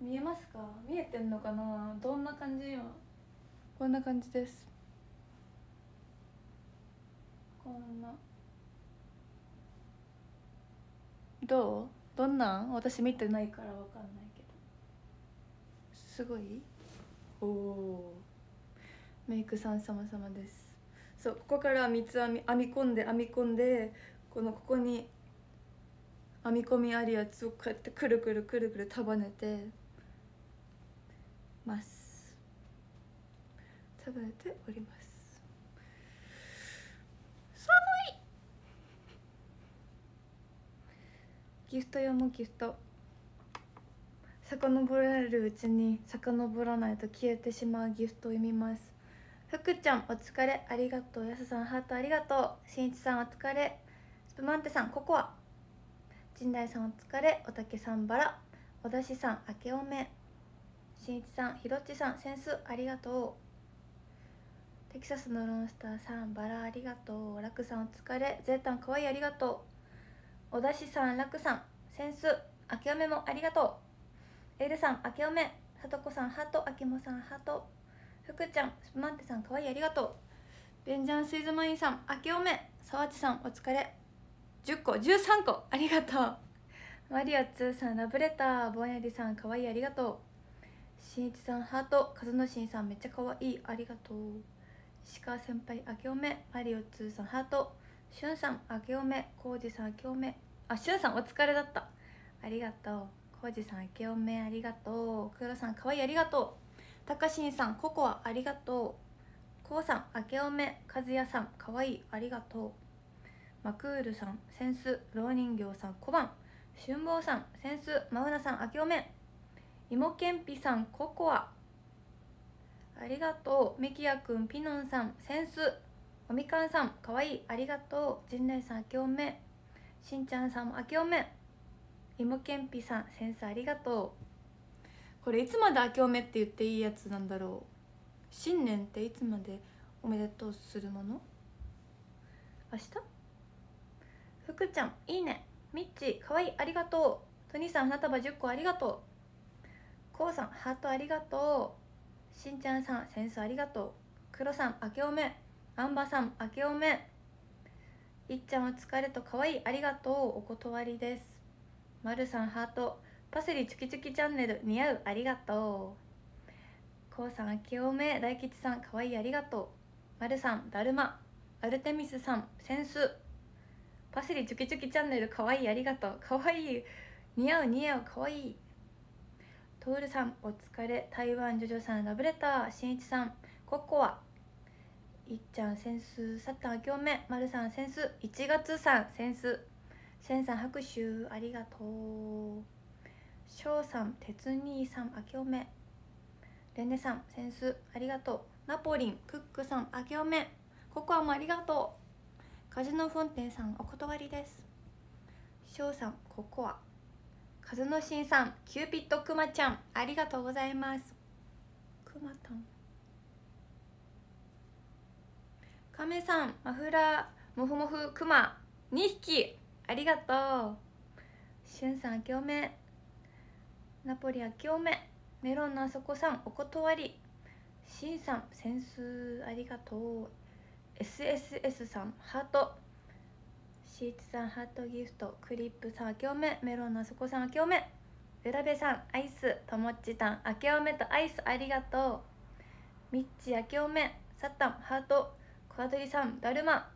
見えますか？見えてんのかな？どんな感じ今こんな感じです。こんな。どう？どんなん？私見てないからわかんないけど。すごい？おおメイクさん様々です。そうここから三つ編み編み込んで編み込んでこのここに編み込みあるやつをこうやってくるくるくるくる束ねてます束ねております。寒いギフト用もギフト。遡られるうちに遡らないと消えてしまうギフトを読みます。福ちゃんお疲れ。ありがとうやすさんハートありがとう。しんいちさんお疲れ。スプマンテさんココア。陣内さんお疲れ。おたけさんバラ。おだしさんあけおめ。しんいちさんひろっちさんセンスありがとう。テキサスのロンスターさんバラありがとう。ラクさんお疲れ。ゼータンかわいいありがとう。おだしさんラクさんセンスあけおめもありがとう。エルさん、あけおめ、さとこさん、ハート、あきもさん、ハート、ふくちゃん、スプマンテさん、かわいい、ありがとう。ベンジャンスイズマインさん、あけおめ、さわちさん、お疲れ。10個、13個、ありがとう。マリオ2さん、ラブレター、ぼんやりさん、かわいい、ありがとう。しんいちさん、ハート、かずのしんさん、めっちゃかわい、ありがとう。石川先輩、あけおめ、マリオ2さん、ハート、しゅんさん、あけおめ、こうじさん、あけおめ、あ、しゅんさん、お疲れだった。ありがとう。こうじさん、あけおめありがとう。くろさん、かわいありがとう。たかしんさん、ココアありがとう。こうさん、あけおめ、かずやさん、かわいありがとう。マクールさん、センス、ろう人形さん、小判。しゅんぼうさん、センス、まうなさん、あけおめ。いもけんぴさん、ココア。ありがとう。めきやくん、ピノンさん、センス。おみかんさん、かわいいありがとう。じんないさん、あけおめ。しんちゃんさんもあけおめ。いもけんぴさんセンスありがとうこれいつまで明けおめって言っていいやつなんだろう新年っていつまでおめでとうするもの？明日？福ちゃんいいねみっちかわいいありがとうトニーさん花束10個ありがとうこうさんハートありがとう。しんちゃんさんセンスありがとう。クロさん明けおめ。アンバさん明けおめ。いっちゃんお疲れとかわいい。ありがとう。お断りです。まるさんハート。パセリチュキチュキチャンネル似合う。ありがとう。こうさんあきおめ。大吉さんかわいい。ありがとう。まるさんだるま。アルテミスさんセンス。パセリチュキチュキチャンネルかわいい。ありがとう。かわいい。似合う似合う。かわいい。トールさんお疲れ台湾ジョジョさんラブレターしんいちさんココア。いっちゃんセンスさったんあきおめまるさんセンス。1月さんセンス。シェンさん拍手ありがとう。翔さん鉄兄さんあけおめ。レネさんセンス。ありがとう。ナポリンクックさんあけおめ。ココアもありがとう。カジノフォンテンさんお断りです。翔さんココア。カズノシンさんキューピッドクマちゃんありがとうございます。クマタンカメさんマフラーモフモフクマ2匹。ありがとう。しゅんさんあきおめ。ナポリあきおめ。メロンのあそこさんお断り。しんさんセンスありがとう。SSS さんハート。シーツさんハートギフトクリップさんあきおめメロンのあそこさんあきおめうらべさんアイスともっちたんあけおめとアイスありがとう。みっちあけおめさったんハートコアドリさんだるま。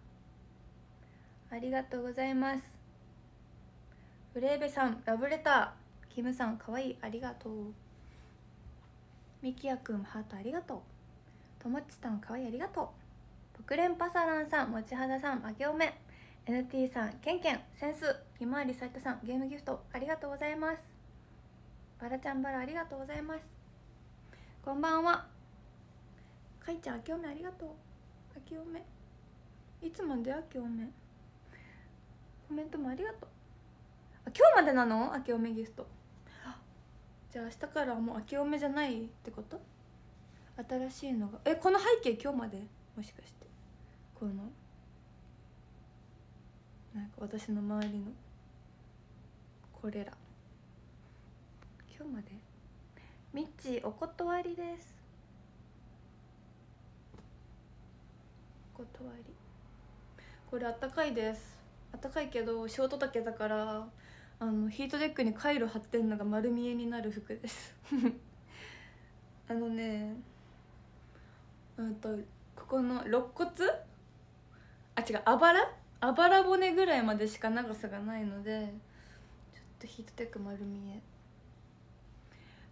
ありがとうございます。フレーベさんラブレター。キムさんかわいいありがとう。ミキヤくんハートありがとう。ともっちさんかわいいありがとう。ポクレンパサランさんもちはださんあけおめ。NT さんケンケンセンスひまわりさいたさんゲームギフトありがとうございます。バラちゃんバラありがとうございます。こんばんは。かいちゃんあけおめありがとう。あけおめ。いつまであけおめ。コメントもありがとう。あ今日までなの？あけおめギフト。じゃあ明日からもうあけおめじゃないってこと？新しいのが。えこの背景今日まで？もしかして。この？なんか私の周りのこれら。今日まで。みっちお断りです。お断り。これあったかいです。あったかいけどショート丈だからあのヒートデックにカイロ貼ってんのが丸見えになる服です。あのねうんとここの肋骨？あ違うあばら？あばら骨ぐらいまでしか長さがないのでちょっとヒートテック丸見え。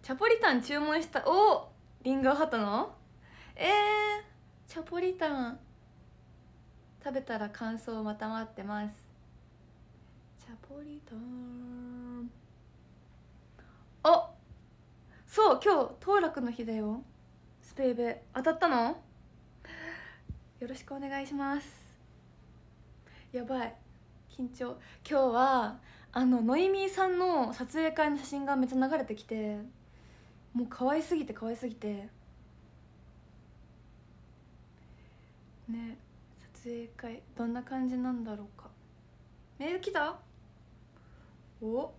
チャポリタン注文したおリンガーハトの？えー、チャポリタン。食べたら感想また待ってます。チャポリタン。あそう今日当落の日だよ。スペイベ当たったの？よろしくお願いします。やばい。緊張。今日はあのノイミーさんの撮影会の写真がめっちゃ流れてきてもう可愛すぎて可愛すぎて。ね撮影会どんな感じなんだろうか。メール来た？お？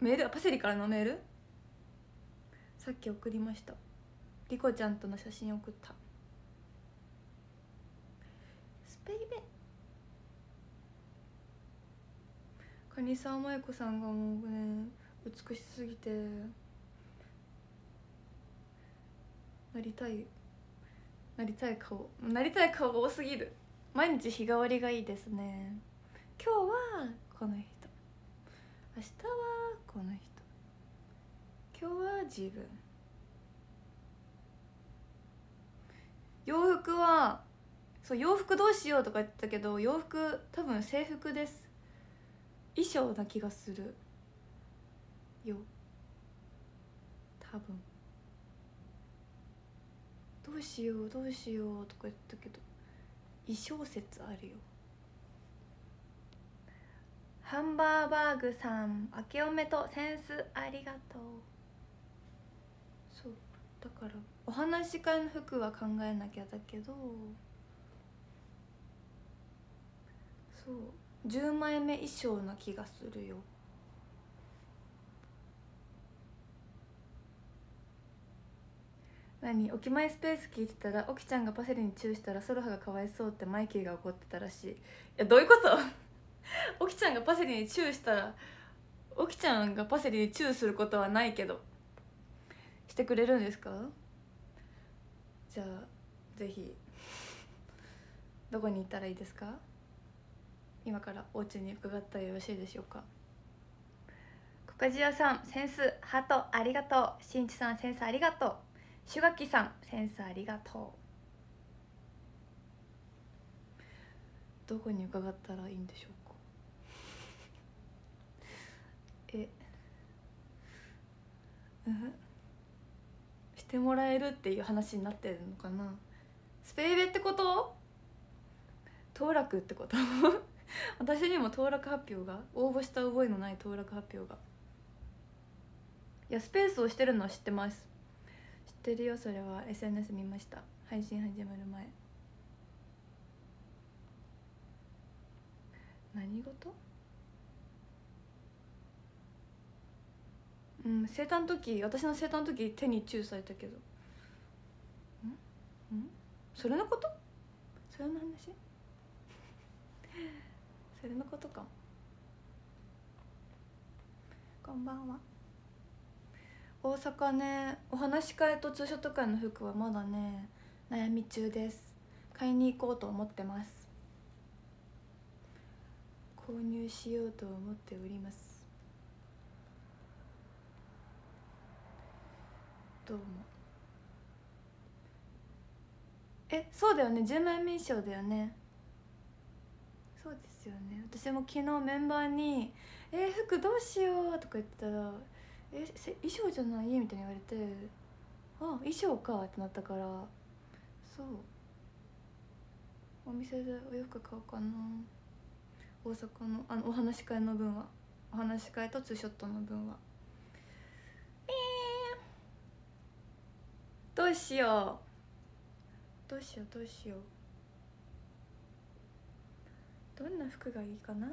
メール？パセリからのメール？さっき送りました。リコちゃんとの写真送った。スペイベ蟹沢麻衣子さんがもうね美しすぎてなりたいなりたい顔なりたい顔が多すぎる。毎日日替わりがいいですね。今日はこの人。明日はこの人。今日は自分。洋服はそう洋服どうしようとか言ってたけど洋服多分制服です。衣装な気がする。よ。多分。どうしようどうしようとか言ったけど衣装説あるよ。ハンバーバーグさん明けおめとセンスありがとう。そう。だからお話し会の服は考えなきゃだけどそう10枚目衣装な気がするよ。何？おきまいスペース聞いてたら沖ちゃんがパセリにチューしたらソロハがかわいそうってマイキーが怒ってたらしい。いやどういうこと？沖ちゃんがパセリにチューしたら沖ちゃんがパセリにチューすることはないけど。してくれるんですか？じゃあぜひ。どこに行ったらいいですか？今からお家に伺ったらよろしいでしょうか？コカジアさんセンスハートありがとう。しんちさんセンスありがとう。シュガキさんセンスありがとうどこに伺ったらいいんでしょうか？え？うん？してもらえるっていう話になってるのかな？スペイベってこと？当落ってこと？私にも当落発表が応募した覚えのない当落発表が。いやスペースをしてるのは知ってます。知ってるよそれは。SNS 見ました。配信始まる前。何事？うん生誕の時私の生誕の時手にチューされたけど。ん？ん？それのこと？それの話？それのことかも。こんばんは。大阪ねお話し会とツーショット会の服はまだね悩み中です。買いに行こうと思ってます。購入しようと思っております。どうも。えそうだよね。10枚目衣装だよね。ですよね。私も昨日メンバーに「えー、服どうしよう」とか言ってたら「え衣装じゃない?」みたいに言われて「あ衣装か」ってなったからそう。お店でお洋服買おうかな。大阪のあのお話し会の分は。お話し会とツーショットの分は。えー、どうしよう。どうしようどうしよう。どんな服がいいかな？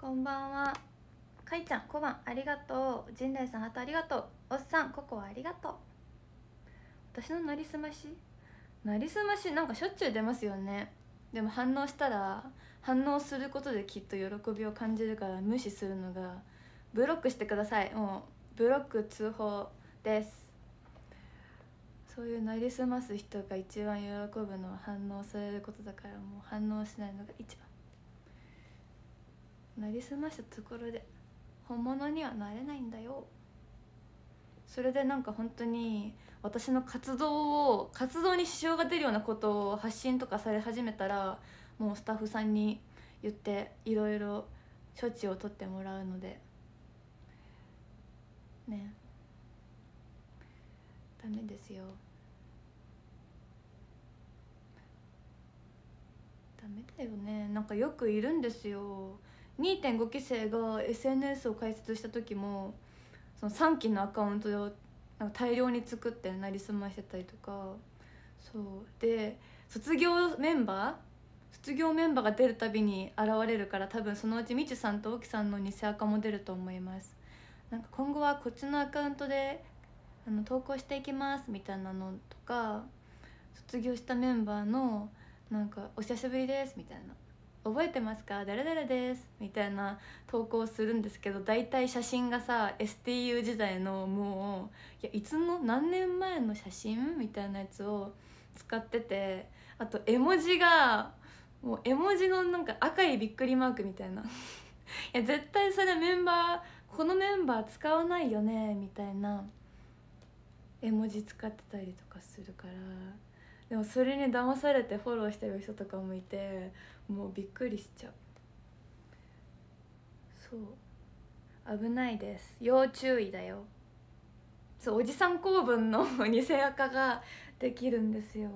こんばんは。かいちゃん小判ありがとう。陣内さんハートありがとう。おっさんココアありがとう。私のなりすまし？なりすましなんかしょっちゅう出ますよね。でも反応したら反応することできっと喜びを感じるから無視するのがブロックしてください。もうブロック通報です。そういうなりすます人が一番喜ぶのは反応されることだからもう反応しないのが一番。なりすましたところで本物にはなれないんだよ。それでなんか本当に私の活動を活動に支障が出るようなことを発信とかされ始めたらもうスタッフさんに言っていろいろ処置を取ってもらうので。ね。ダメですよ。ダメだよね。なんかよくいるんですよ。2.5期生が SNS を開設した時もその3期のアカウントをなんか大量に作ってなりすましてたりとか。そう。で卒業メンバー卒業メンバーが出るたびに現れるから多分そのうちみちさんと沖さんの偽アカも出ると思います。なんか今後はこっちのアカウントであの投稿していきますみたいなのとか卒業したメンバーのなんか「お久しぶりです」みたいな「覚えてますか？誰々です」みたいな投稿するんですけど大体写真がさ STU 時代のもういやいつの？何年前の写真？みたいなやつを使っててあと絵文字がもう絵文字のなんか赤いびっくりマークみたいな。いや絶対それメンバーこのメンバー使わないよねみたいな絵文字使ってたりとかするから。でもそれに騙されてフォローしてる人とかもいてもうびっくりしちゃう。そう。危ないです。要注意だよ。そうおじさん公文の偽垢ができるんですよ。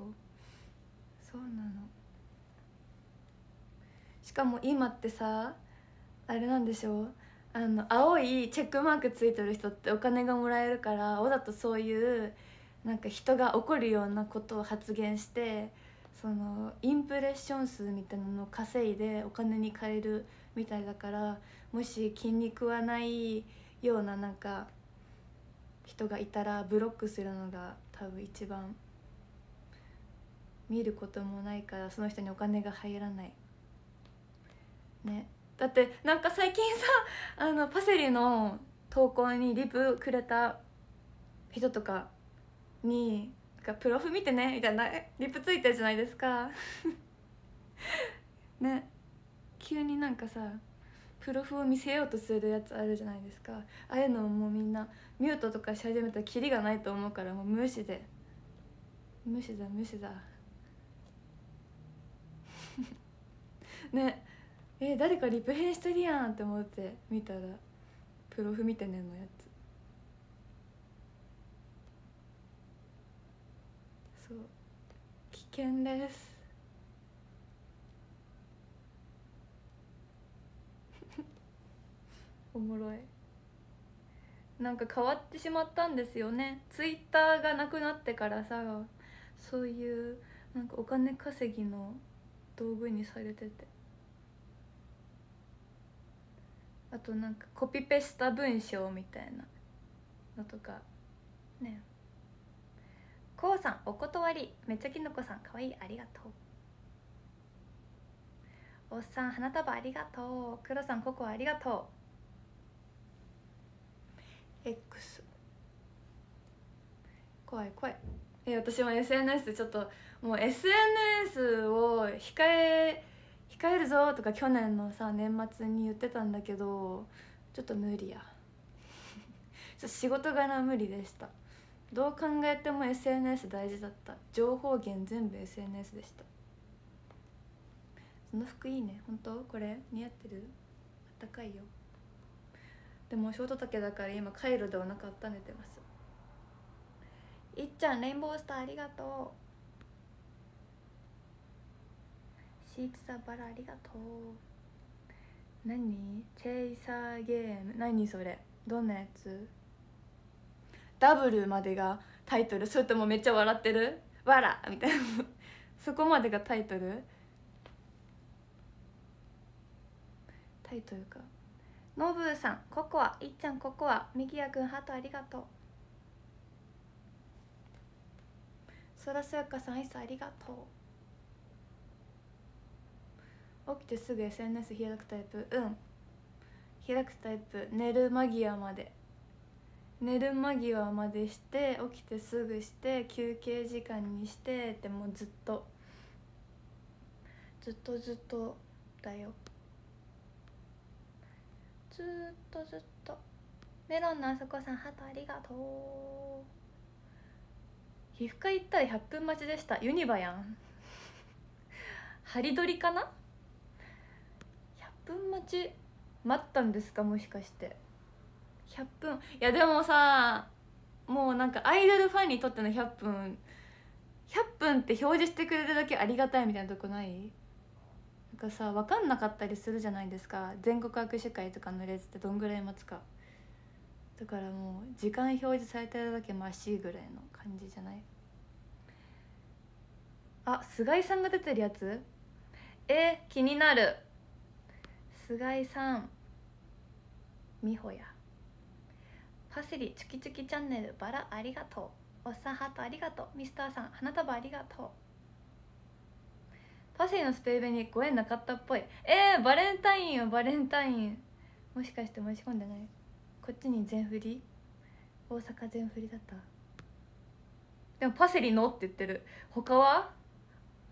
そうなの。しかも今ってさあれなんでしょう。あの青いチェックマークついてる人ってお金がもらえるからわざとそういうなんか人が怒るようなことを発言してそのインプレッション数みたいなのを稼いでお金に換えるみたいだからもし気に食わないようななんか人がいたらブロックするのが多分一番見ることもないからその人にお金が入らない。ね。だってなんか最近さあのパセリの投稿にリプくれた人とかに「プロフ見てね」みたいなリプついてるじゃないですか。ね。急になんかさプロフを見せようとするやつあるじゃないですか。ああいうのもうみんなミュートとかし始めたらキリがないと思うからもう無視で。無視だ無視だ。ね。え誰かリプ編してるやんって思って見たらプロフ見てねのやつ。そう。危険です。おもろい。なんか変わってしまったんですよね。ツイッターがなくなってからさそういうなんかお金稼ぎの道具にされてて。あとなんかコピペした文章みたいなのとかね。こうさんお断り。めっちゃきのこさんかわいい。ありがとう。おっさん花束ありがとう。黒さんココありがとう。X 怖い怖い。え私も SNS ちょっともう SNS を控え控えるぞとか去年のさ年末に言ってたんだけどちょっと無理や。仕事柄無理でした。どう考えても SNS 大事だった。情報源全部 SNS でした。その服いいね。本当？これ？似合ってる？あったかいよ。でもショート丈だから今カイロでお腹温めてます。いっちゃんレインボースターありがとう。シーツザバラありがとう。何？チェイサーゲーム。何それ？どんなやつ？ダブルまでがタイトル。それともめっちゃ笑ってる？わらみたいな。そこまでがタイトル？タイトルか。ノブーさんココアいっちゃんココアみきやくんハートありがとう。そらそやかさんアイスありがとう。起きてすぐ SNS 開くタイプ。うん。開くタイプ。寝る間際まで。寝る間際までして起きてすぐして休憩時間にしてってもうずっと。ずっとずっとだよ。ずっとずっと。メロンのあそこさんハートありがとう。皮膚科行ったら100分待ちでした。ユニバやん。ハリドリかな？分待ち待ったんですか？もしかして。100分。いやでもさもうなんかアイドルファンにとっての100分。100分って表示してくれるだけありがたいみたいなとこない？なんかさ分かんなかったりするじゃないですか。全国握手会とかの列ってどんぐらい待つか。だからもう時間表示されてるだけましいぐらいの感じじゃない？あ菅井さんが出てるやつ？え気になる。菅井さん美穂や。パセリチュキチュキチャンネルバラありがとう。おっさんハートありがとう。ミスターさん花束ありがとう。パセリのスペイベにご縁なかったっぽい。えー、バレンタインよバレンタイン。もしかして申し込んでない？こっちに全振り？大阪全振りだった？でもパセリのって言ってる。他は？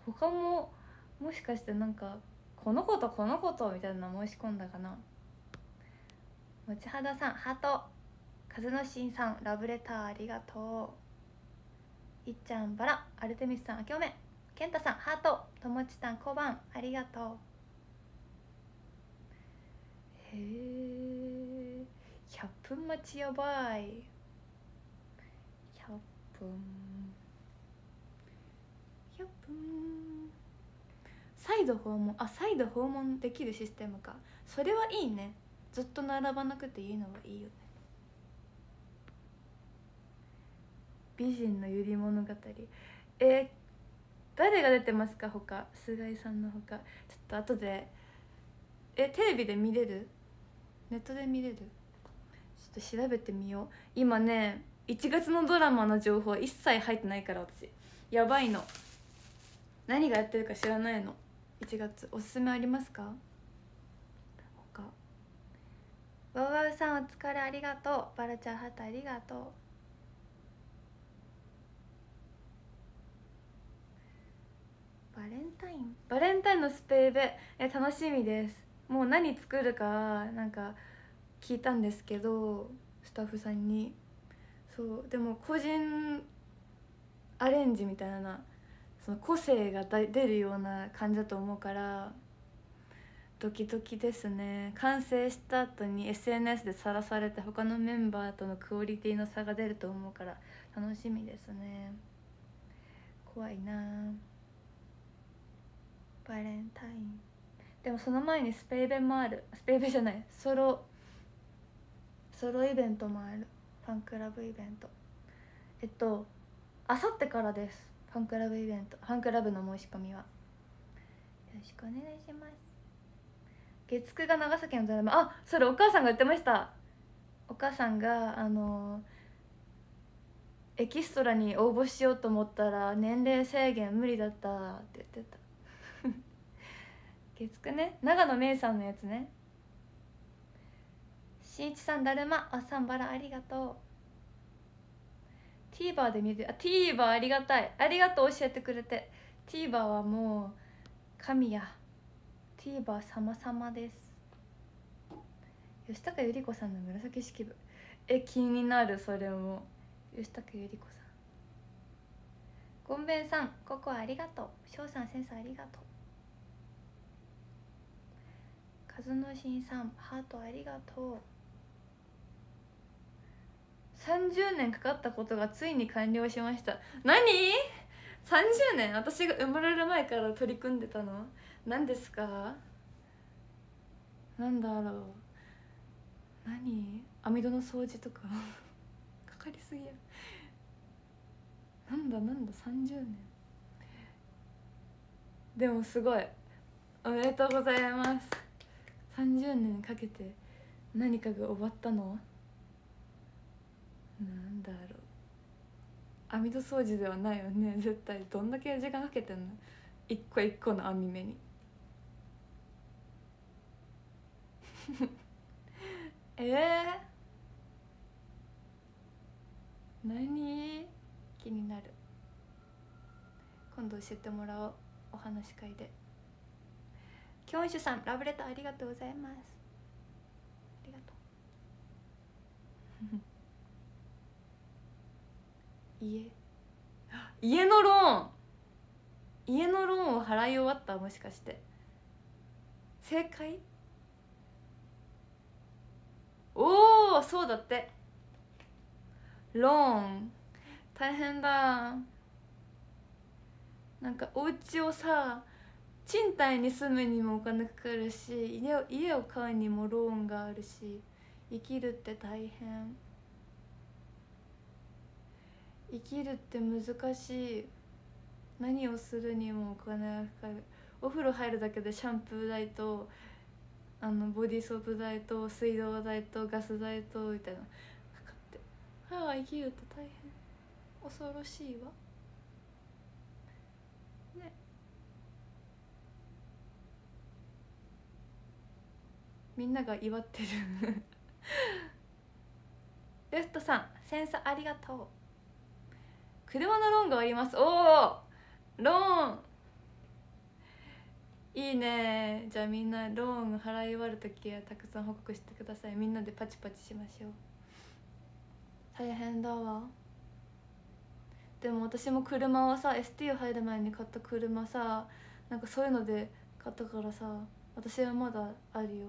他ももしかしてなんかこの子とこの子とみたいな申し込んだかな。持ち肌さんハート。風のしんさんラブレターありがとう。いっちゃんバラ。アルテミスさんあけおめけんたさんハート。ともちさん小判。ありがとう。へえ100分待ちやばい。100分100分再度訪問あ再度訪問できるシステムか。それはいいね。ずっと並ばなくていいのはいいよね。美人のゆり物語。えー、誰が出てますか？他。菅井さんのほかちょっと後で。えテレビで見れる？ネットで見れる？ちょっと調べてみよう。今ね1月のドラマの情報一切入ってないから私。やばいの。何がやってるか知らないの。1月おすすめありますか？他。わわうさんお疲れありがとう。バラちゃんハートありがとう。バレンタイン？バレンタインのスペーベえ楽しみです。もう何作るかなんか聞いたんですけどスタッフさんに。そうでも個人アレンジみたいなその個性が出るような感じだと思うからドキドキですね。完成した後に SNS でさらされて他のメンバーとのクオリティの差が出ると思うから楽しみですね。怖いな。バレンタイン。でもその前にスペイベもある。スペイベじゃない。ソロ。ソロイベントもある。ファンクラブイベント。えっとあさってからです。ファンクラブイベントファンクラブの申し込みは。よろしくお願いします。月9が長崎のドラマ。あそれお母さんが言ってました。お母さんがあのエキストラに応募しようと思ったら年齢制限無理だったって言ってた。月9ね。長野めいさんのやつね。しんいちさんだるま。あさんバラありがとう。TVer で見るあ TVer ありがたい。ありがとう教えてくれて。TVer はもう神や。TVer 様々です。吉高由里子さんの紫式部。え気になるそれも。吉高由里子さん。ゴンベンさんココアありがとう。翔さんセンスありがとう。カズノシンさんハートありがとう。30年かかったことがついに完了しました。何 ?30 年私が生まれる前から取り組んでたの？何ですか？なんだろう？何？網戸の掃除とか？かかりすぎや。なんだ？なんだ？30年でもすごい。おめでとうございます。30年かけて何かが終わったの？なんだろう。網戸掃除ではないよね。絶対どんだけ時間かけてんの。一個一個の網目に。え えー、何？気になる。今度教えてもらおう。お話し会で。キョンシュさんラブレターありがとうございます。ありがとう。家。家のローン。家のローンを払い終わったもしかして。正解？おおそうだって。ローン。大変だ。なんかお家をさ賃貸に住むにもお金かかるし家を家を買うにもローンがあるし生きるって大変。生きるって難しい。何をするにもお金がかかる。お風呂入るだけでシャンプー代とあのボディーソープ代と水道代とガス代とみたいなかかって。ああ生きるって大変。恐ろしいわね。みんなが祝ってる。レフトさんセンサありがとう。車のローンがあります。おおローン。いいね。じゃあみんなローン払い終わる時はたくさん報告してください。みんなでパチパチしましょう。大変だわ。でも私も車はさ ST を入る前に買った車さなんかそういうので買ったからさ私はまだあるよ。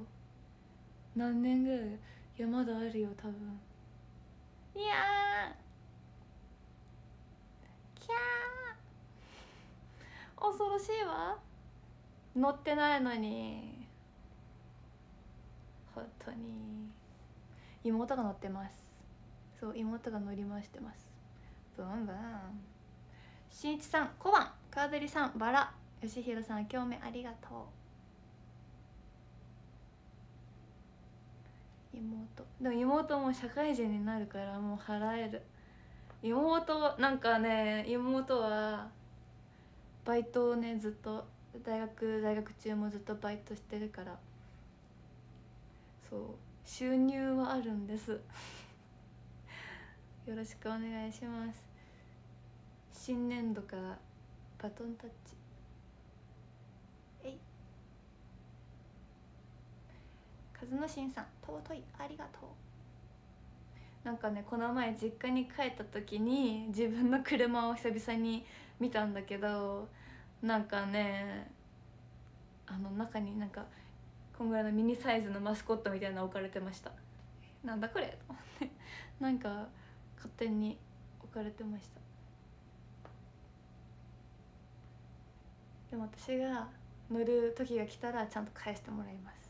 何年ぐらい？いやまだあるよ多分。いやー。キャー恐ろしいわ。乗ってないのに。本当に。妹が乗ってます。そう妹が乗り回してます。ブンブン。しんいちさん小判。川照さんバラ。よしひろさん興味ありがとう。妹。でも妹も社会人になるからもう払える。妹なんかね妹はバイトをねずっと大学在学中もずっとバイトしてるからそう収入はあるんです。よろしくお願いします。新年度からバトンタッチ。えい。和野新さん尊い。ありがとう。なんかねこの前実家に帰った時に自分の車を久々に見たんだけどなんかねあの中になんかこんぐらいのミニサイズのマスコットみたいなの置かれてました。なんだこれ？と思って。なんか勝手に置かれてました。でも私が乗る時が来たらちゃんと返してもらいます。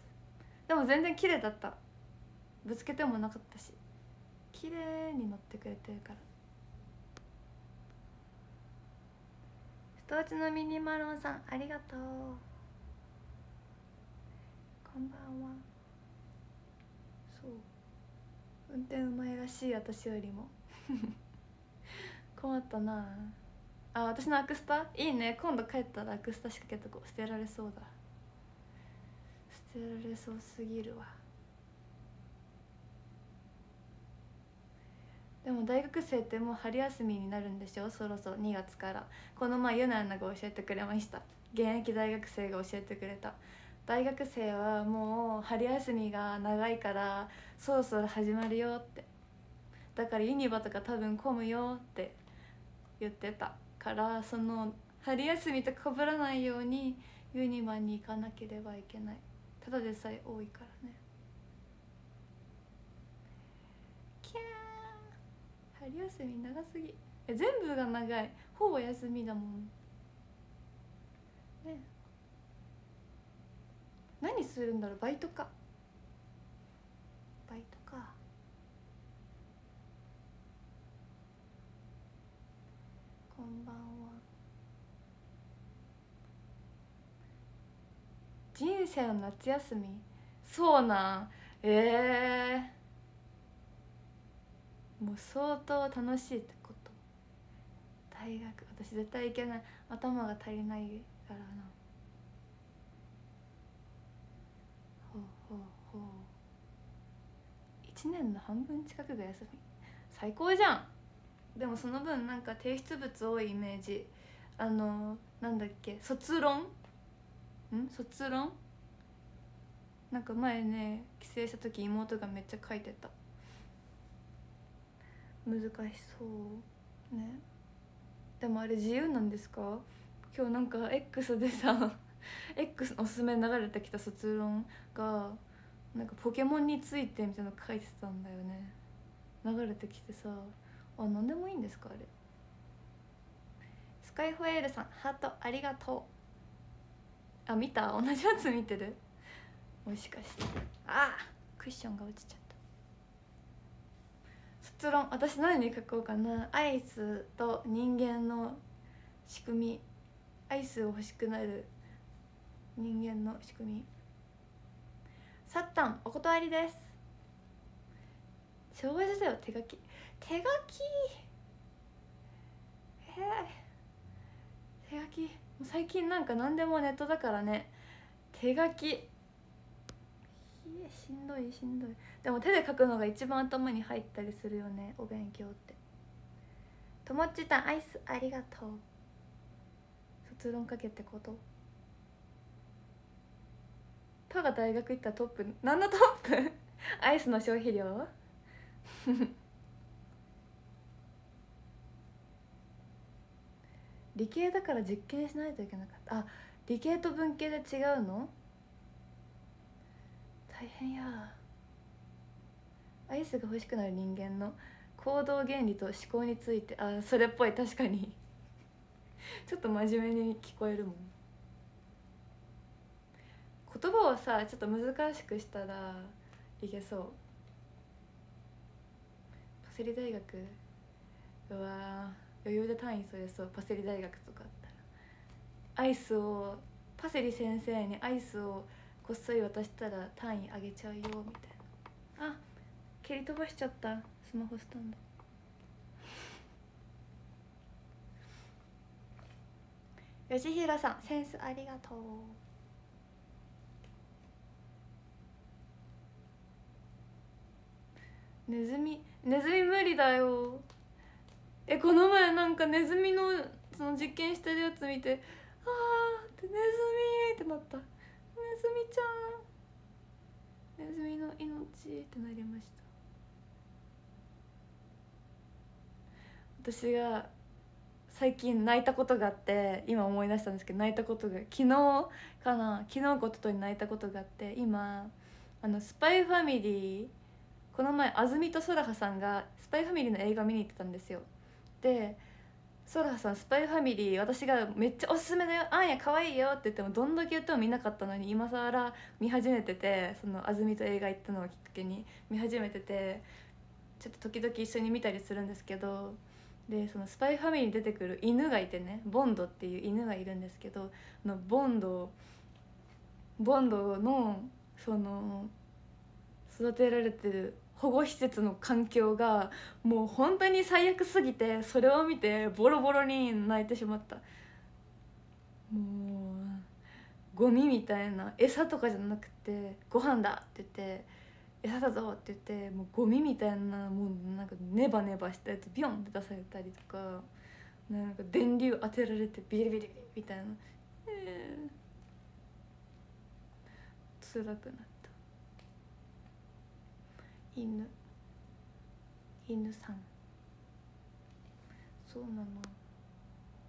でも全然綺麗だった。ぶつけてもなかったし。綺麗に乗ってくれてるから。ストーチのミニマロンさんありがとう。こんばんは。そう。運転うまいらしい私よりも。困ったな。あ私のアクスタ？いいね。今度帰ったらアクスタ仕掛けとこ。捨てられそうだ。捨てられそうすぎるわ。でも大学生ってもう春休みになるんでしょ？そろそろ2月から。この前ユナアナが教えてくれました。現役大学生が教えてくれた。大学生はもう春休みが長いからそろそろ始まるよって。だからユニバとか多分混むよって言ってたからその春休みとかぶらないようにユニバに行かなければいけない。ただでさえ多いからねキャー春休み長すぎ。え全部が長い。ほぼ休みだもん。ね。何するんだろう？バイトか。バイトか。こんばんは。人生の夏休み？そうなん。ええー、もう相当楽しいってこと。大学私絶対行けない。頭が足りないからな。ほうほうほう。1年の半分近くが休み。最高じゃん。でもその分なんか提出物多いイメージ。あのなんだっけ卒論？ん？卒論？なんか前ね帰省した時妹がめっちゃ書いてた。難しそうね。でもあれ自由なんですか？今日なんか X でさ X のおすすめ流れてきた卒論がなんかポケモンについてみたいなの書いてたんだよね。流れてきてさあ何でもいいんですかあれ？スカイフエールさんハートありがとう。あ見た？同じやつ見てる？もしかして。あクッションが落ちちゃった。卒論私何に書こうかな。アイスと人間の仕組み。アイスを欲しくなる。人間の仕組み。サッタンお断りです。障害者だよ手書き。手書き？え、手書き？最近なんか何でもネットだからね。手書き。しんどいしんどい。でも手で書くのが一番頭に入ったりするよねお勉強って。ともっちたんアイスありがとう。卒論かけってこと。パが大学行ったトップ。何のトップ？アイスの消費量？理系だから実験しないといけなかった。あ理系と文系で違うの？大変や。アイスが欲しくなる人間の行動原理と思考について。あそれっぽい。確かに。ちょっと真面目に聞こえるもん。言葉をさちょっと難しくしたらいけそう。パセリ大学。うわ余裕で単位それそう。パセリ大学とかあったら。アイスをパセリ先生にアイスをこっそり渡したら単位あげちゃうよみたいな。あ蹴り飛ばしちゃった。スマホスタンド。吉弘さんセンスありがとう。ネズミネズミ無理だよ。えこの前なんかネズミのその実験してるやつ見てあーってネズミってなったネズミちゃん。ネズミの命ってなりました。私が最近泣いたことがあって今思い出したんですけど泣いたことが昨日かな昨日こととに泣いたことがあって今あのスパイファミリーこの前安住と空葉さんがスパイファミリーの映画見に行ってたんですよ。でソラさんスパイファミリー私がめっちゃおすすめだよあんや可愛いよって言ってもどんだけ言っても見なかったのに今更見始めててその安住と映画行ったのをきっかけに見始めててちょっと時々一緒に見たりするんですけどでそのスパイファミリーに出てくる犬がいてねボンドっていう犬がいるんですけどのボンドボンドのその育てられてる保護施設の環境がもう本当に最悪すぎてそれを見てボロボロに泣いてしまった。もうゴミみたいな餌とかじゃなくてご飯だって言って餌だぞって言ってもうゴミみたいなもうなんかネバネバしたやつビョンって出されたりとかなんか電流当てられてビリビリビリみたいな、えー、辛くなった。犬。犬さん。そうなの。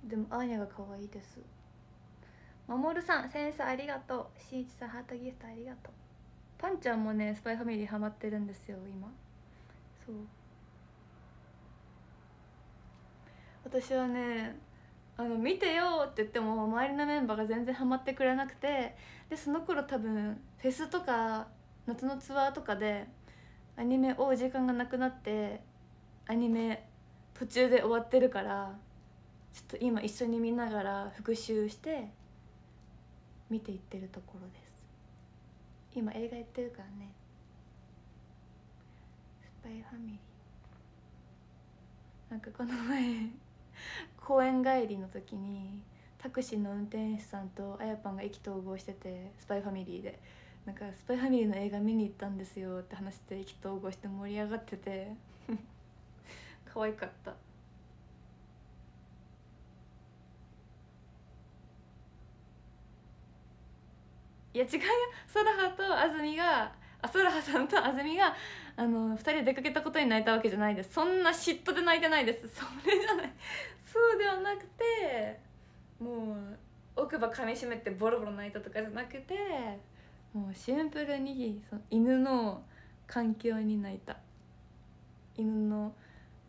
でもアーニャが可愛いです。守さんセンスありがとう。しんいちさんハートギフトありがとう。パンちゃんもねスパイファミリーハマってるんですよ今。そう。私はねあの見てよって言っても周りのメンバーが全然ハマってくれなくて。でその頃多分フェスとか夏のツアーとかでアニメ追う時間がなくなってアニメ途中で終わってるからちょっと今一緒に見ながら復習して見ていってるところです。今映画やってるからね。スパイファミリー。なんかこの前公園帰りの時にタクシーの運転手さんとあやぱんが意気投合しててスパイファミリーで。なんかスパイファミリーの映画見に行ったんですよって話して意気投合して盛り上がってて。可愛かった。いや違うよ。ソラハと安住があソラハさんと安住があの2人で出かけたことに泣いたわけじゃないです。そんな嫉妬で泣いてないです。それじゃない。そうではなくてもう奥歯かみしめてボロボロ泣いたとかじゃなくてもうシンプルにその犬の環境に泣いた。犬の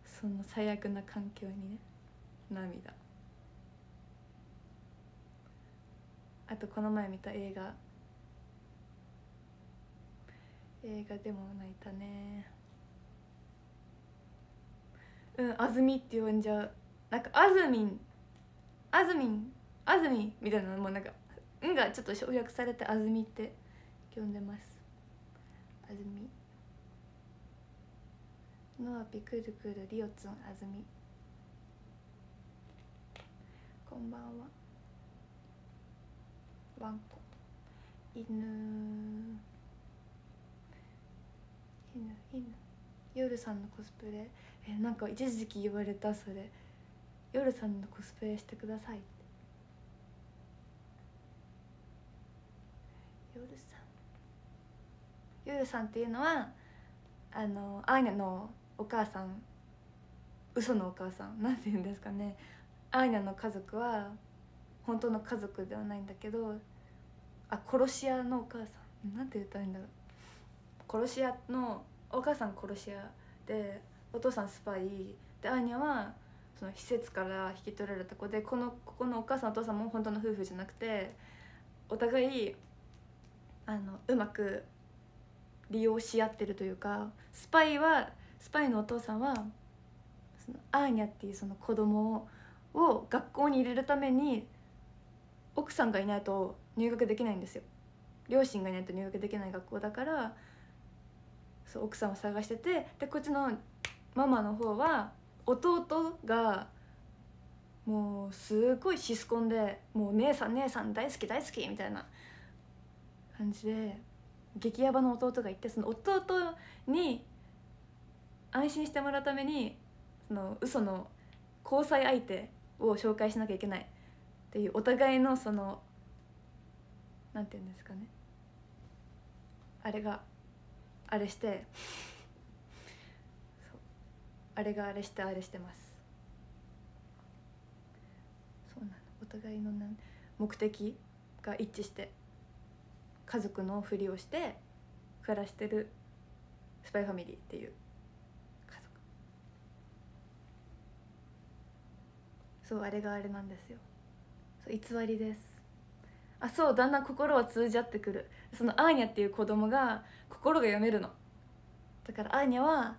その最悪な環境にね涙。あとこの前見た映画。映画でも泣いたね。うん安住って呼んじゃう。なんかあずみんあずみんあずみみたいなのもなんか「ん」がちょっと省略されてあずみって。呼んでます。あずみノアピくるくるリオツンあずみこんばんは。ワンコ。犬。犬犬。夜さんのコスプレ。えなんか一時期言われたそれ。夜さんのコスプレしてください。夜さん。夜さんっていうのはあのアーニャのお母さん嘘のお母さんなんて言うんですかね。アーニャの家族は本当の家族ではないんだけどあ殺し屋のお母さん。なんて言ったらいいんだろう。殺し屋のお母さん殺し屋でお父さんスパイ。でアーニャはその施設から引き取られた子でこのここのお母さんお父さんも本当の夫婦じゃなくてお互いあのうまく利用し合ってるというかスパイはスパイのお父さんはそのアーニャっていうその子供を学校に入れるために奥さんがいないと入学できないんですよ。両親がいないと入学できない学校だからそう奥さんを探しててでこっちのママの方は弟がもうすごいシスコンでもう姉さん姉さん大好き大好きみたいな感じで激ヤバの弟がいてその。弟に安心してもらうためにその嘘の交際相手を紹介しなきゃいけないっていうお互いのそのなんて言うんですかね。あれがあれしてあれがあれしてあれしてます。そうなの。お互いの目的が一致して。家族のふりをして暮らしてるスパイファミリーっていう家族。そうあれがあれなんですよ。そう偽りです。あそうだんだん心は通じ合ってくる。そのアーニャっていう子供が心が読めるの。だからアーニャは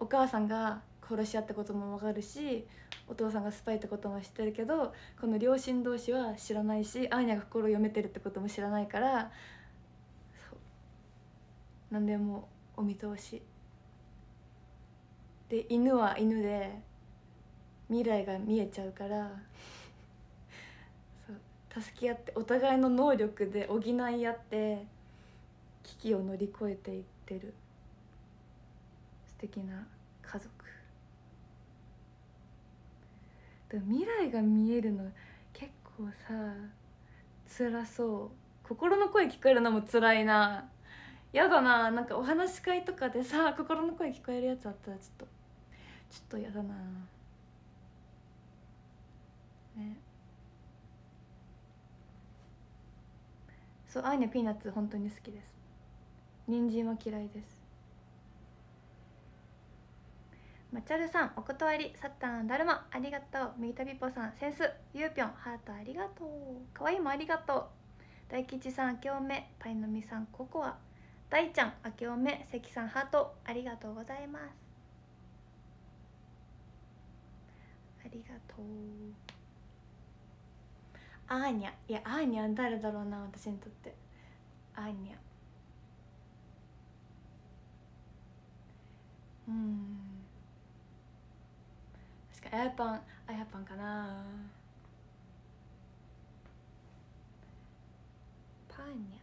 お母さんが殺し合ったことも分かるしお父さんがスパイってことも知ってるけどこの両親同士は知らないしアーニャが心を読めてるってことも知らないから何でもお見通し。で犬は犬で未来が見えちゃうからそう助け合ってお互いの能力で補い合って危機を乗り越えていってる。素敵な家族。でも未来が見えるの結構さ辛そう。心の声聞こえるのも辛いな。やだななんかお話し会とかでさ心の声聞こえるやつあったらちょっとちょっとやだな。ね。そうアーニャピーナッツ本当に好きです。人参は嫌いです。まちゃるさんお断りサッタンだるまありがとう。みーたびぽさんセンスゆうぴょんハートありがとう。かわいいもありがとう。大吉さんあけおめパイのみさんココア。大ちゃん明けおめ関さんハートありがとうございます。ありがとう。アーニャ。いやアーニャ誰だろうな私にとって。アーニャ。うん。確かあやぱんあやぱんかな。パーニャ。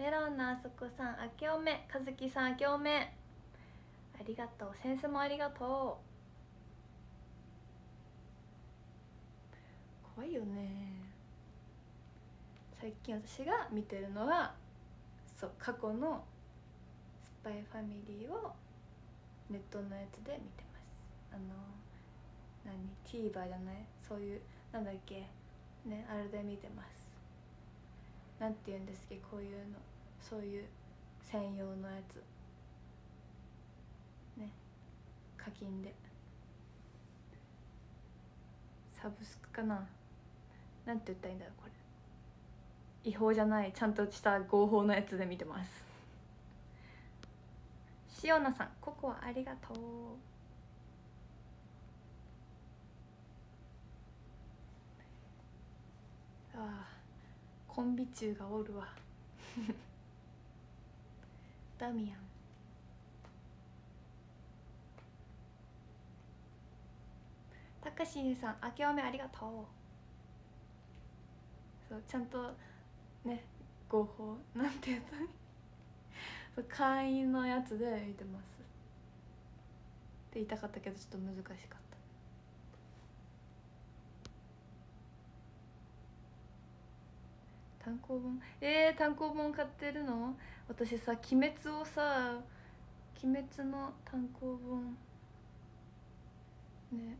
メロンのあそこさんあけおめ。かずきさんあけおめ。ありがとう。先生もありがとう。怖いよね。最近私が見てるのはそう過去のスパイファミリーをネットのやつで見てます。あの何？TVer じゃない？そういうなんだっけ？ねあれで見てます。なんて言うんですっけ？こういうの。そういう専用のやつ。ね。課金で。サブスクかな。なんて言ったらいいんだろうこれ。違法じゃないちゃんとした合法のやつで見てます。塩野さんココアありがとう。ああコンビ中がおるわ。ダミアンたかしんさん明けおめありがとう。そうちゃんとね合法なんていうの。会員のやつで見てます。って言いたかったけどちょっと難しかった。単行本？えー、単行本買ってるの？私さ「鬼滅」をさ「鬼滅」の単行本ね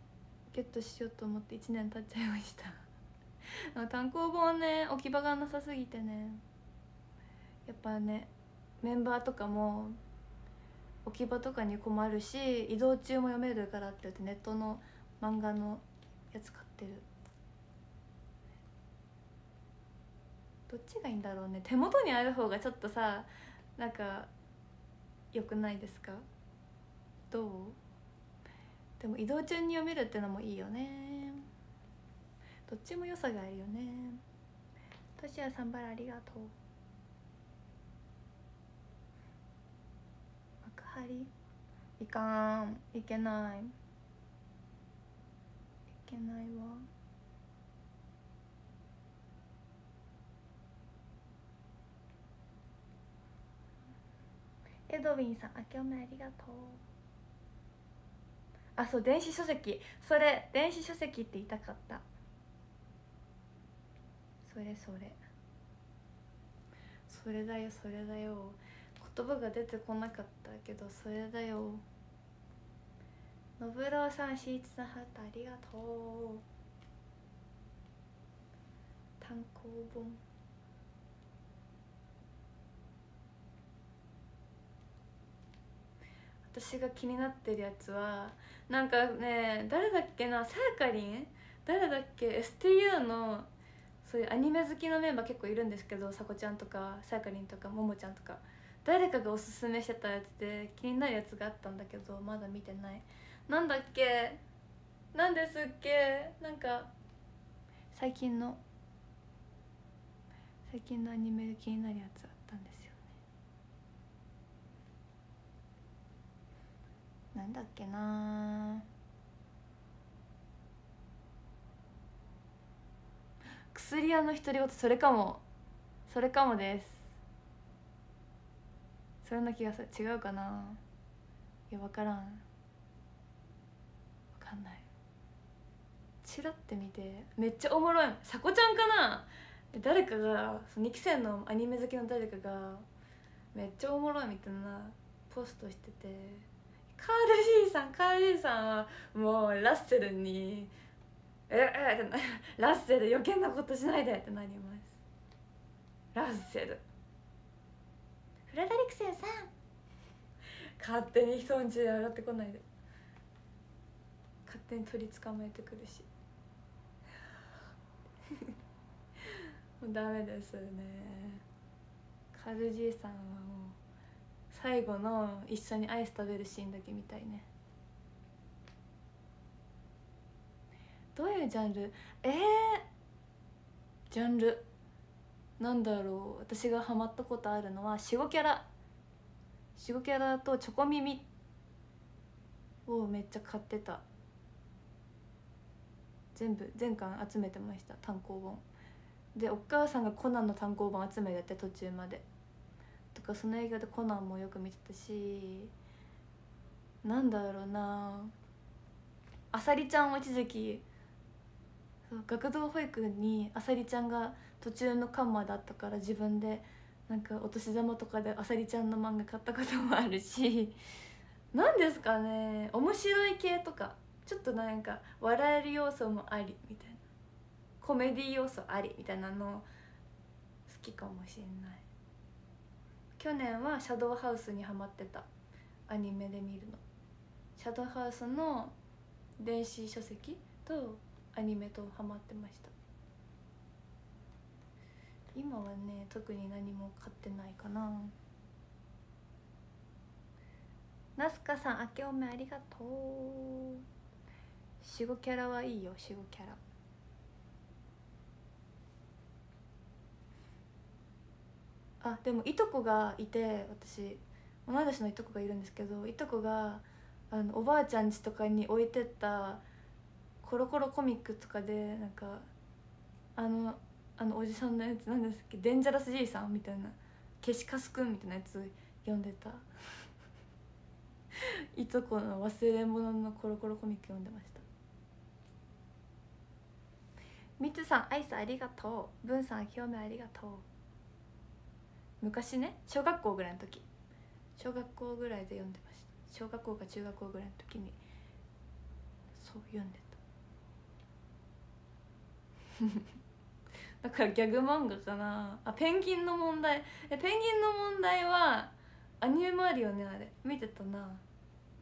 ゲットしようと思って1年経っちゃいました。単行本ね置き場がなさすぎてねやっぱねメンバーとかも置き場とかに困るし移動中も読めるからって言ってネットの漫画のやつ買ってる。どっちがいいんだろうね。手元にある方がちょっとさなんか良くないですか？どう？でも移動中に読めるってのもいいよね。どっちも良さがあるよね。としやさんばらありがとう。幕張？いかん。いけない。いけないわ。エドウィンさん明けおめありがとう。あそう電子書籍。それ電子書籍って言いたかった。それそれ。それだよそれだよ。言葉が出てこなかったけどそれだよ。信郎さんしいちさんハートありがとう。単行本。私が気になってるやつはなんかね誰だっけなさやかりん誰だっけ？STU のそういうアニメ好きのメンバー結構いるんですけどさこちゃんとかさやかりんとかももちゃんとか。誰かがおすすめしてたやつで気になるやつがあったんだけどまだ見てない。なんだっけ？なんですっけ？なんか最近の最近のアニメで気になるやつあったんですよねなんだっけな。薬屋の独り言それかも。それかもです。それな気がする。違うかな。いや分からん。分かんない。チラって見てめっちゃおもろい。さこちゃんかな。誰かがその2期生のアニメ好きの誰かがめっちゃおもろいみたいなポストしてて。カール G さんカール G さんはもうラッセルに「ええってラッセル余計なことしないで」ってなります。ラッセル。フレデリクセンさん。勝手に人んち上がってこないで。勝手に鳥捕まえてくるし。もうダメですね。カルじいさんはもう最後の一緒にアイス食べるシーンだけ見たいね。どういうジャンル？えー、ジャンル。なんだろう。私がハマったことあるのは45キャラ。45キャラとチョコミミをめっちゃ買ってた。全部全巻集めてました。単行本。でお母さんがコナンの単行本集めてて途中まで。とかその影響でコナンもよく見てたしなんだろうな。あさりちゃんを一時期学童保育にあさりちゃんが途中の巻まであったから自分でなんかお年玉とかであさりちゃんの漫画買ったこともあるし何ですかね。面白い系とかちょっとなんか笑える要素もありみたいな。コメディ要素ありみたいなの好きかもしれない。去年は「シャドウハウス」にハマってた。アニメで見るの。シャドウハウスの電子書籍とアニメとハマってました。今はね特に何も買ってないかな。ナスカさん明けおめありがとう。死後キャラはいいよ死後キャラ。あでもいとこがいて私同い年のいとこがいるんですけどいとこがあのおばあちゃん家とかに置いてったコロコロコミックとかでなんかあのあのおじさんのやつ何ですっけデンジャラスじいさんみたいな消しカスくんみたいなやつ読んでた。いとこの忘れ物のコロコロコミック読んでました。みつさんアイスありがとう。文さん表明ありがとう。昔ね小学校ぐらいの時。小学校ぐらいで読んでました。小学校か中学校ぐらいの時にそう読んでた。だからギャグ漫画かな。あペンギンの問題。えペンギンの問題はアニメもあるよねあれ見てたな。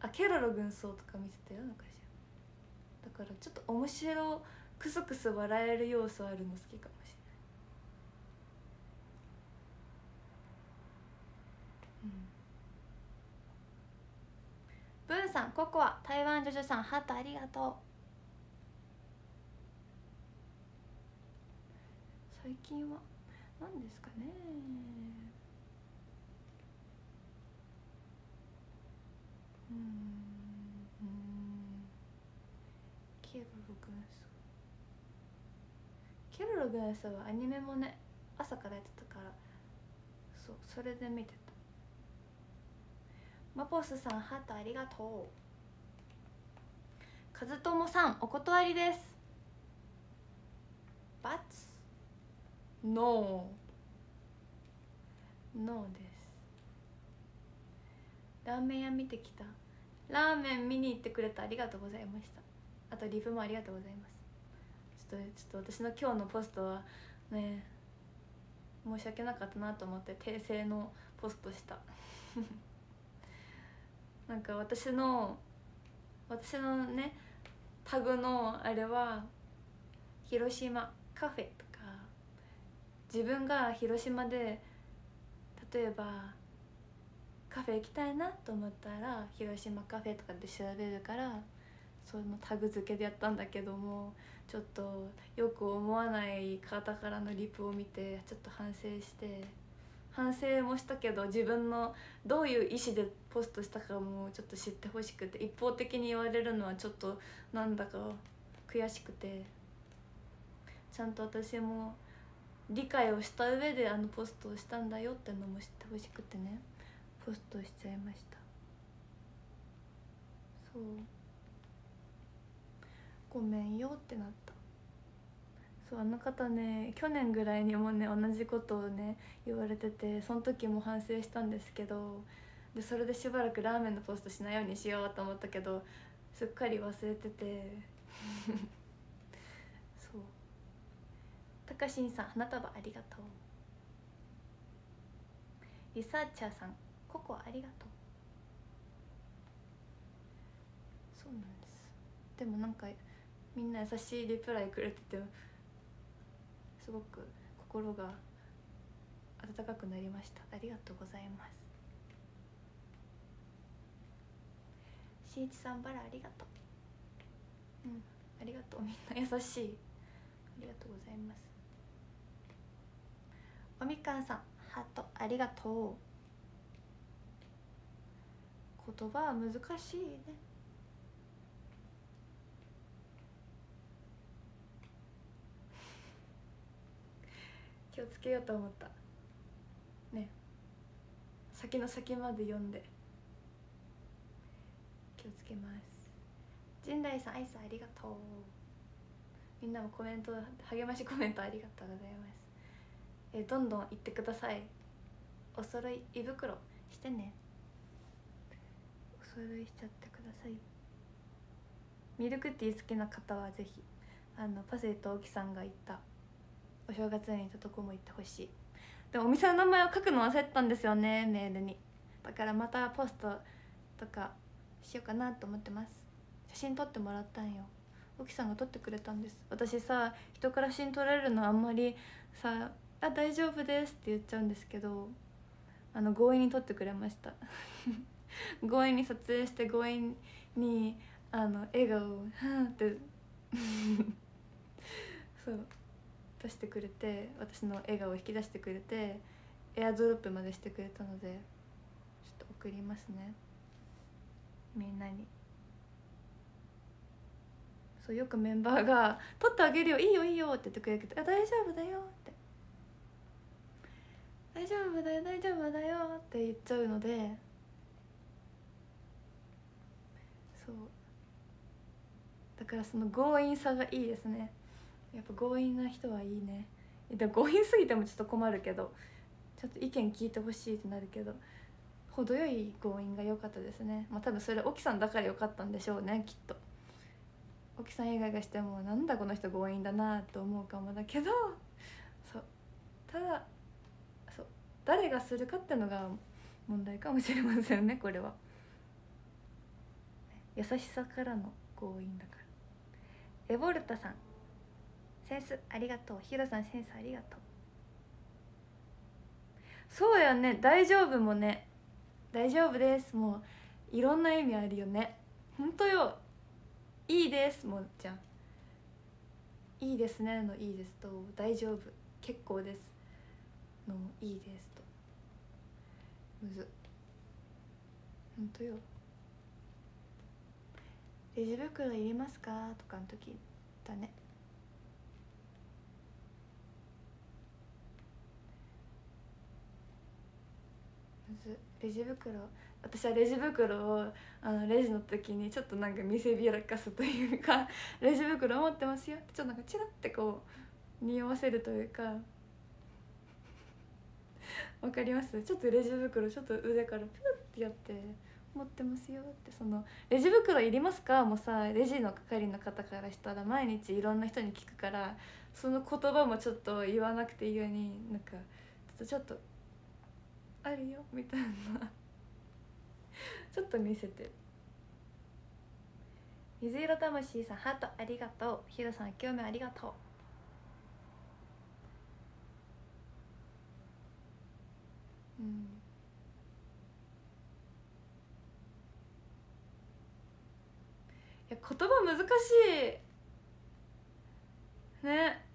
あケロロ軍曹とか見てたよ昔。だからちょっと面白クスクス笑える要素あるの好きかもしれないブーさんココア台湾ジョジョさんハートありがとう。最近は何ですかね。うんケロロ軍曹ケロロ軍曹はアニメもね朝からやってたからそうそれで見てた。マポスさんハートありがとう。和友さんお断りです。バツノーノーです。ラーメン屋見てきた。ラーメン見に行ってくれてありがとうございました。あとリプもありがとうございます。ちょっとちょっと私の今日のポストはね申し訳なかったなと思って訂正のポストした。なんか私の私のねタグのあれは広島カフェとか自分が広島で例えばカフェ行きたいなと思ったら広島カフェとかで調べるからそのタグ付けでやったんだけどもちょっとよく思わない方からのリプを見てちょっと反省して反省もしたけど自分のどういう意思でポストしたかもちょっと知ってほしくて一方的に言われるのはちょっとなんだか悔しくて。ちゃんと私も理解をした上であのポストをしたんだよってのも知ってほしくてね。ポストしちゃいました。そう。ごめんよってなったそうあの方ね去年ぐらいにもね同じことをね言われててその時も反省したんですけどでそれでしばらくラーメンのポストしないようにしようと思ったけどすっかり忘れてて。そう。たかしんさん花束ありがとう。リサーチャーさんココありがとう。そうなんです。でもなんかみんな優しいリプライくれててすごく心が温かくなりました。ありがとうございます。しんいちさんバラありがとう。うんありがとう。みんな優しい。ありがとうございます。おみかんさんハートありがとう。言葉は難しいね。気をつけようと思った。ね。先の先まで読んで。気をつけます。陣内さんアイスありがとう。みんなもコメント励ましコメントありがとうございます。えどんどん言ってください。お揃い胃袋してね。お揃いしちゃってください。ミルクティー好きな方はぜひあのパセリと沖さんが行ったお正月に行ったとこも行ってほしい。でもお店の名前を書くの忘れたんですよねメールに。だからまたポストとかしようかなと思ってます。写真撮ってもらったんよ。沖さんが撮ってくれたんです。私さ人から写真撮られるのあんまりさ「あ大丈夫です」って言っちゃうんですけどあの強引に撮ってくれました。強引に撮影して強引にあの笑顔を「はん」って。そう。出してくれて私の笑顔を引き出してくれてエアドロップまでしてくれたのでちょっと送りますね。みんなに。そうよくメンバーが「撮ってあげるよ。いいよいいよ」って言ってくれるけど「大丈夫だよ」って「大丈夫だよ大丈夫だよ」って言っちゃうのでそう。だからその強引さがいいですね。やっぱ強引な人はいいね。で強引すぎてもちょっと困るけどちょっと意見聞いてほしいってなるけど程よい強引が良かったですね。まあ多分それ沖さんだから良かったんでしょうねきっと。沖さん以外がしてもなんだこの人強引だなと思うかもだけどそう。ただそう。誰がするかってのが問題かもしれませんねこれは。優しさからの強引だから。エボルタさん。センスありがとう。ヒロさんセンスありがとう。そうやね。大丈夫もね。大丈夫です。もういろんな意味あるよね。ほんとよ。いいです。もんじゃんいいですねのいいですと大丈夫。結構ですのいいですと。むず。ほんとよ。レジ袋いりますか？とかの時だね。レジ袋。私はレジ袋をあのレジの時にちょっとなんか見せびらかすというか「レジ袋持ってますよ」ってちょっとなんかチラッてこう匂わせるというか。わかります？ちょっとレジ袋ちょっと腕からピュッてやって「持ってますよ」って。その「レジ袋いりますか?」もさレジの係の方からしたら毎日いろんな人に聞くからその言葉もちょっと言わなくていいようになんかちょっとあるよみたいな。ちょっと見せて。水色魂さんハートありがとう。ヒロさん興味ありがとう。うん。いや言葉難しい。ね。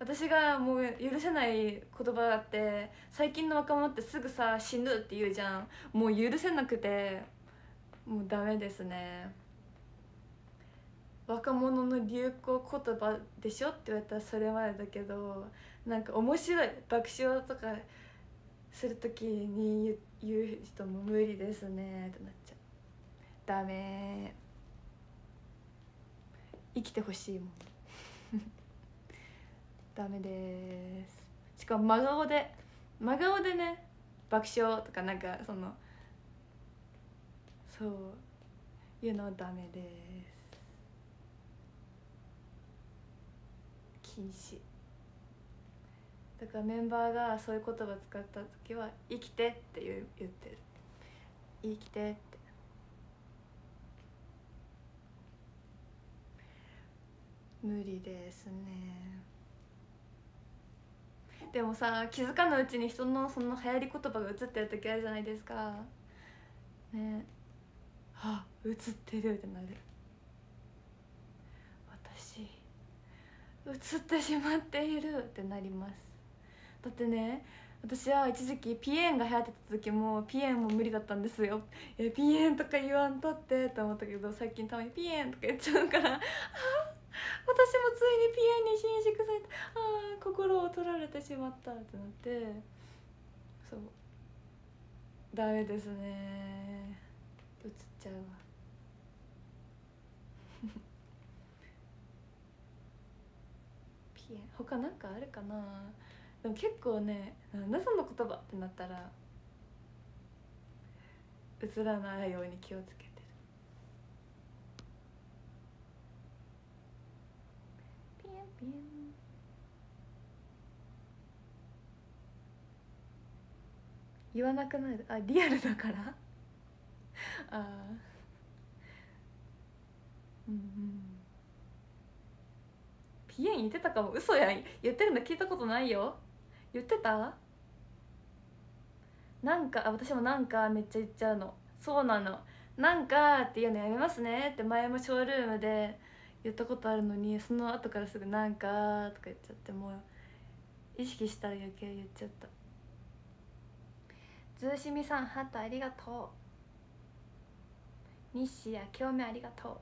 私がもう許せない言葉があって最近の若者ってすぐさ死ぬって言うじゃん。もう許せなくてもうダメですね。若者の流行言葉でしょって言われたらそれまでだけどなんか面白い爆笑とかする時に言う人も無理ですね。ってなっちゃう。ダメ。生きてほしいもん。ダメです。しかも真顔で真顔でね爆笑とかなんかそのそういうのダメです。禁止。だからメンバーがそういう言葉使った時は「生きて」って言ってる「生きて」って。無理ですね。でもさ気づかぬうちに人のその流行り言葉が映ってる時あるじゃないですか。ね。あ映ってるってなる。私映ってしまっているってなります。だってね私は一時期ピエンが流行ってた時もピエンも無理だったんですよ。えピエンとか言わんとってと思ったけど最近たまにピエンとか言っちゃうからあ私もついにピエンに伸縮されてああ心を取られてしまったってなってそう。ダメですね。映っちゃうわ。ピエン他なんかあるかな？でも結構ね謎の言葉ってなったら映らないように気をつけてるピエンピエン言わなくなるあリアルだから。ああうんうん。ピエン言ってたかも。嘘やん。言ってるの聞いたことないよ。言ってた？なんかあ私もなんかめっちゃ言っちゃうの。そうなの。なんかっていうのやめますねって前もショールームで言ったことあるのにその後からすぐなんかとか言っちゃってもう意識したら余計言っちゃった。ズーシミさんハートありがとう。日誌や興味ありがとう。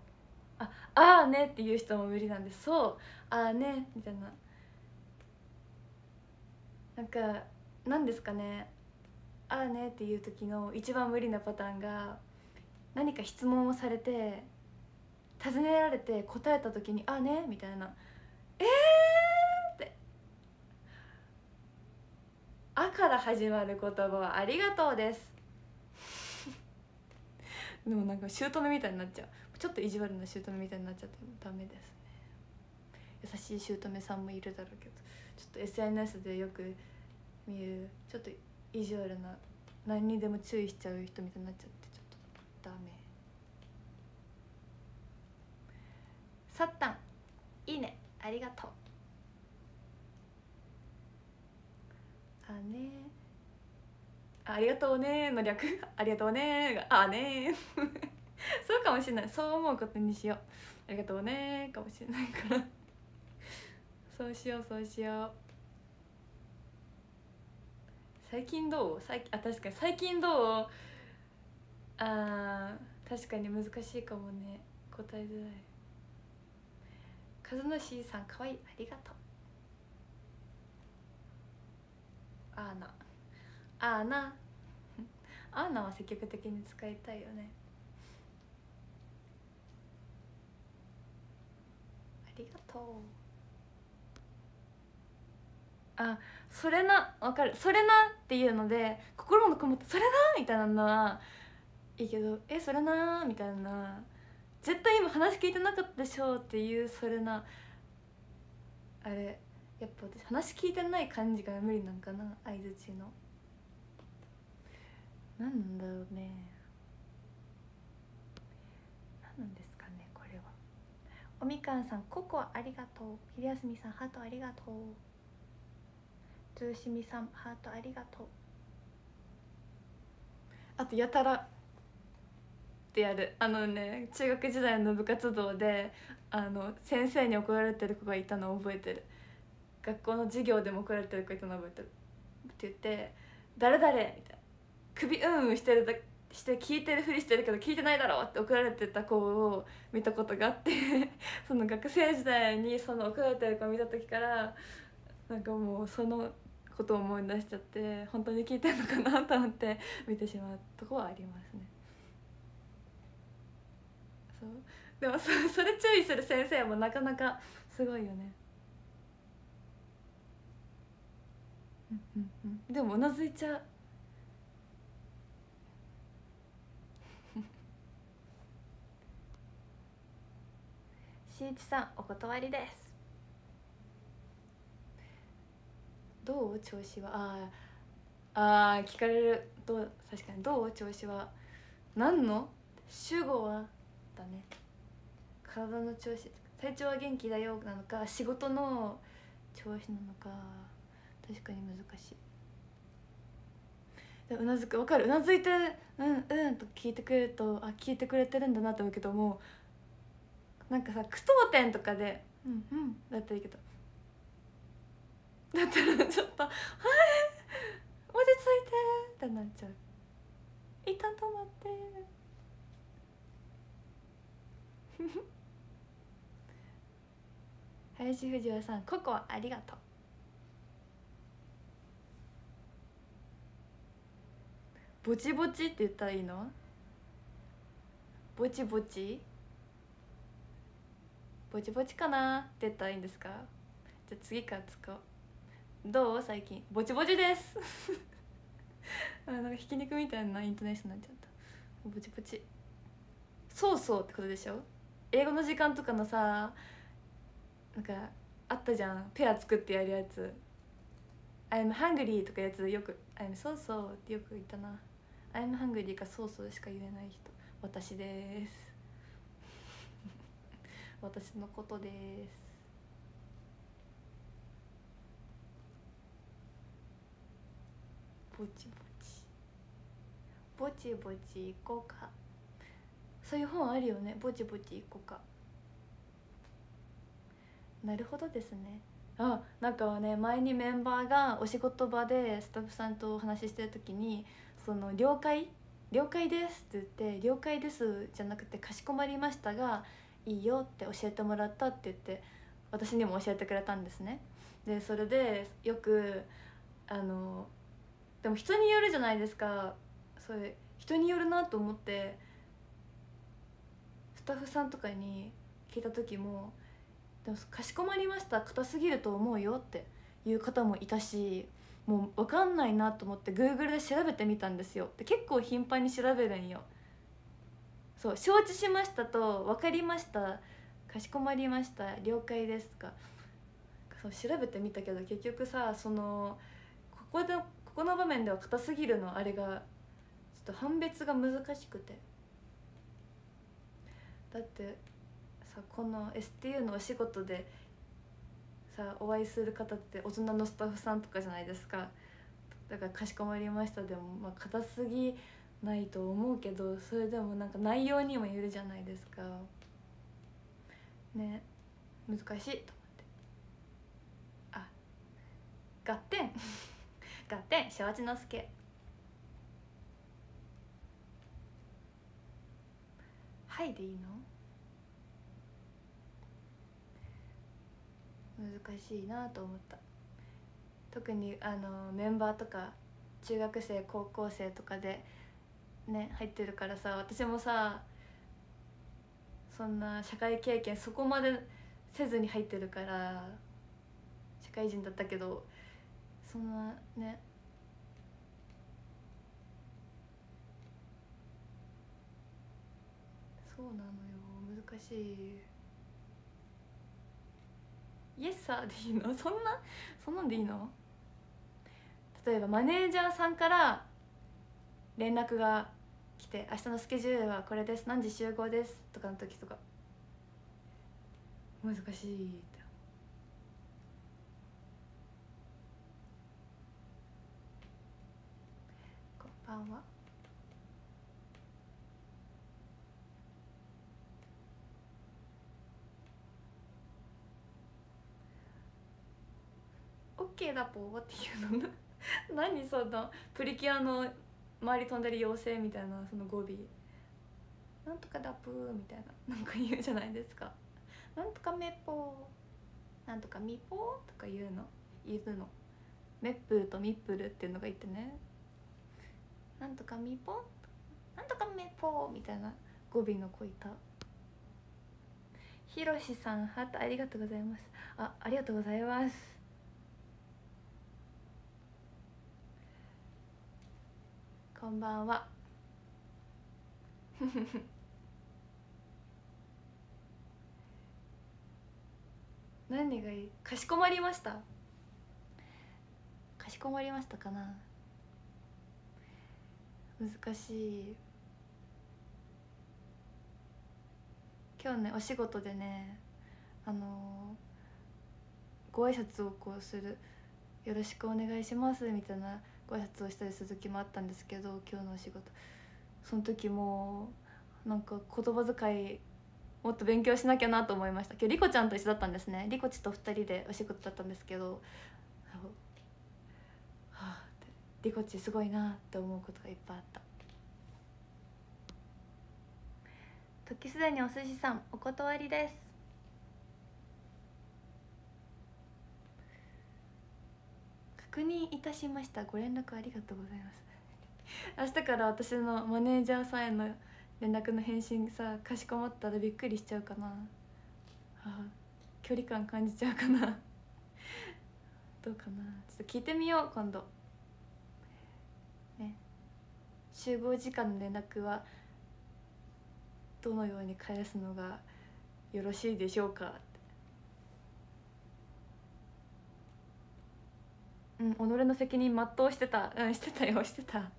ああーねっていう人も無理なんでそう。ああねみたいな。なんか何ですかね。ああねっていう時の一番無理なパターンが何か質問をされて尋ねられて答えた時に「ああね」みたいな「えー!」って「あ」から始まる言葉は「ありがとう」です。でもなんか姑みたいになっちゃう。ちょっと意地悪な姑みたいになっちゃってダメですね。優しい姑さんもいるだろうけど。ちょっと SNS でよく見るちょっと意地悪な何にでも注意しちゃう人みたいになっちゃってちょっとダメ。サッタン。いいね。ありがとう。あね。あありがとうね。の略。ありがとうね。があね。そうかもしれない。そう思うことにしよう。ありがとうね。かもしれないから。そうしようそうしよう。最近どう？最近あ確かに。最近どう？あー確かに難しいかもね。答えづらい。和しさんかわいい。ありがとう。あーなあーなあ ーなは積極的に使いたいよね。ありがとう。あそれなわかる。それなっていうので心のこもってそれなみたいなのはいいけどえそれなみたいな絶対今話聞いてなかったでしょっていうそれなあれやっぱ私話聞いてない感じが無理なんかな相づちの。何なんだろうね。何なんですかねこれは。おみかんさんココアありがとう。昼休みさんハートありがとう。つーしみさんハートありがとう。あとやたら。ってやる。あのね中学時代の部活動であの先生に怒られてる子がいたのを覚えてる。学校の授業でも怒られてる子いたの覚えてる。って言って「誰々」みたいな。首うんうんしてるだして聞いてるふりしてるけど聞いてないだろって怒られてた子を見たことがあって その学生時代にその怒られてる子を見た時からなんかもうそのことを思い出しちゃって本当に聞いてるのかなと思って見てしまうとこはありますね。そう。でもそそれ注意する先生もなかなかすごいよね。うんうんうん、でもうなずいちゃう。しんいちさんお断りです。どう？調子は。あーあー聞かれる。どう？確かに。どう？調子は。何の？主語は？だね。体の調子体調は元気だよなのか仕事の調子なのか確かに難しい。うなずく分かる？うなずいて「うんうん」と聞いてくれるとあ聞いてくれてるんだなと思うけどもなんかさ句読点とかで「うんうん」だったらいいけど。だったらちょっと「はい落ち着いて」ってなっちゃう。一旦止まって。林藤代さんココアありがとう。ぼちぼちって言ったらいいの？ぼちぼち？ぼちぼちかなって言ったらいいんですか？じゃあ次から使おう。どう？最近。ぼちぼちです。あなんかひき肉みたいなイントネーションになっちゃった。ぼちぼち。そうそうってことでしょ？英語の時間とかのさなんかあったじゃん。ペア作ってやるやつ「I'm hungry」とかやつよく「I'm so so」ってよく言ったな「I'm hungry」か「そうそう」しか言えない人。私です。私のことです。ぼちぼち。ぼちぼち行こうか。そういう本あるよね。ぼちぼち行こうか。なるほどですね。あなんかね前にメンバーがお仕事場でスタッフさんとお話ししてる時に「その了解了解です」って言って「了解です」じゃなくて「かしこまりました」が「いいよ」って教えてもらったって言って私にも教えてくれたんですね。でそれでよくあのでも人によるじゃないですか。それ人によるなと思ってタッフさんとかに聞いた時も「でもかしこまりました硬すぎると思うよ」っていう方もいたしもう分かんないなと思って Google で調べてみたんですよ。で結構頻繁に調べるんよ。そう「承知しました」と「分かりました」「かしこまりました」「了解です」かそう調べてみたけど結局さそのここでここの場面では硬すぎるのあれがちょっと判別が難しくて。だってさこの STU のお仕事でさお会いする方って大人のスタッフさんとかじゃないですか。だから「かしこまりました」でもまあ硬すぎないと思うけどそれでもなんか内容にもよるじゃないですか。ね難しいと思って。あ合点。合点承知の助。はいでいいの？難しいなと思った。特にあのメンバーとか中学生高校生とかでね入ってるからさ私もさそんな社会経験そこまでせずに入ってるから社会人だったけどそんなねそうなのよ。難しい。イエスサーでいいの？そんな？そんなんでいいの？例えばマネージャーさんから連絡が来て「明日のスケジュールはこれです。何時集合です」とかの時とか。難しいって。こんばんは。ケーだぽーっていうの 何そのプリキュアの周り飛んでる妖精みたいなその語尾。なんとかだぷーみたいななんか言うじゃないですか。なんとかめっぽー。なんとかみぽーとか言うの。言うの。メップルとミップルっていうのがいてね。なんとかみぽー。なんとかめっぽーみたいな語尾の子いた。ひろしさんハートありがとうございます。あありがとうございます。こんばんは。何がいい？かしこまりました？かしこまりましたかな？難しい。今日ねお仕事でねあのご挨拶をこうする「よろしくお願いします」みたいなご挨拶をしたりする時もあったんですけど今日のお仕事。その時もなんか言葉遣いもっと勉強しなきゃなと思いました。今日リコちゃんと一緒だったんですね。リコちと2人でお仕事だったんですけどはあリコチすごいなって思うことがいっぱいあった。時すでにお寿司さんお断りです。確認いたしました。ご連絡ありがとうございます。明日から私のマネージャーさんへの連絡の返信さかしこまったらびっくりしちゃうかな。あ距離感感じちゃうかな。どうかな。ちょっと聞いてみよう今度。ね。集合時間の連絡はどのように返すのがよろしいでしょうか。うん己の責任全うしてた。うんしてたよ。してた。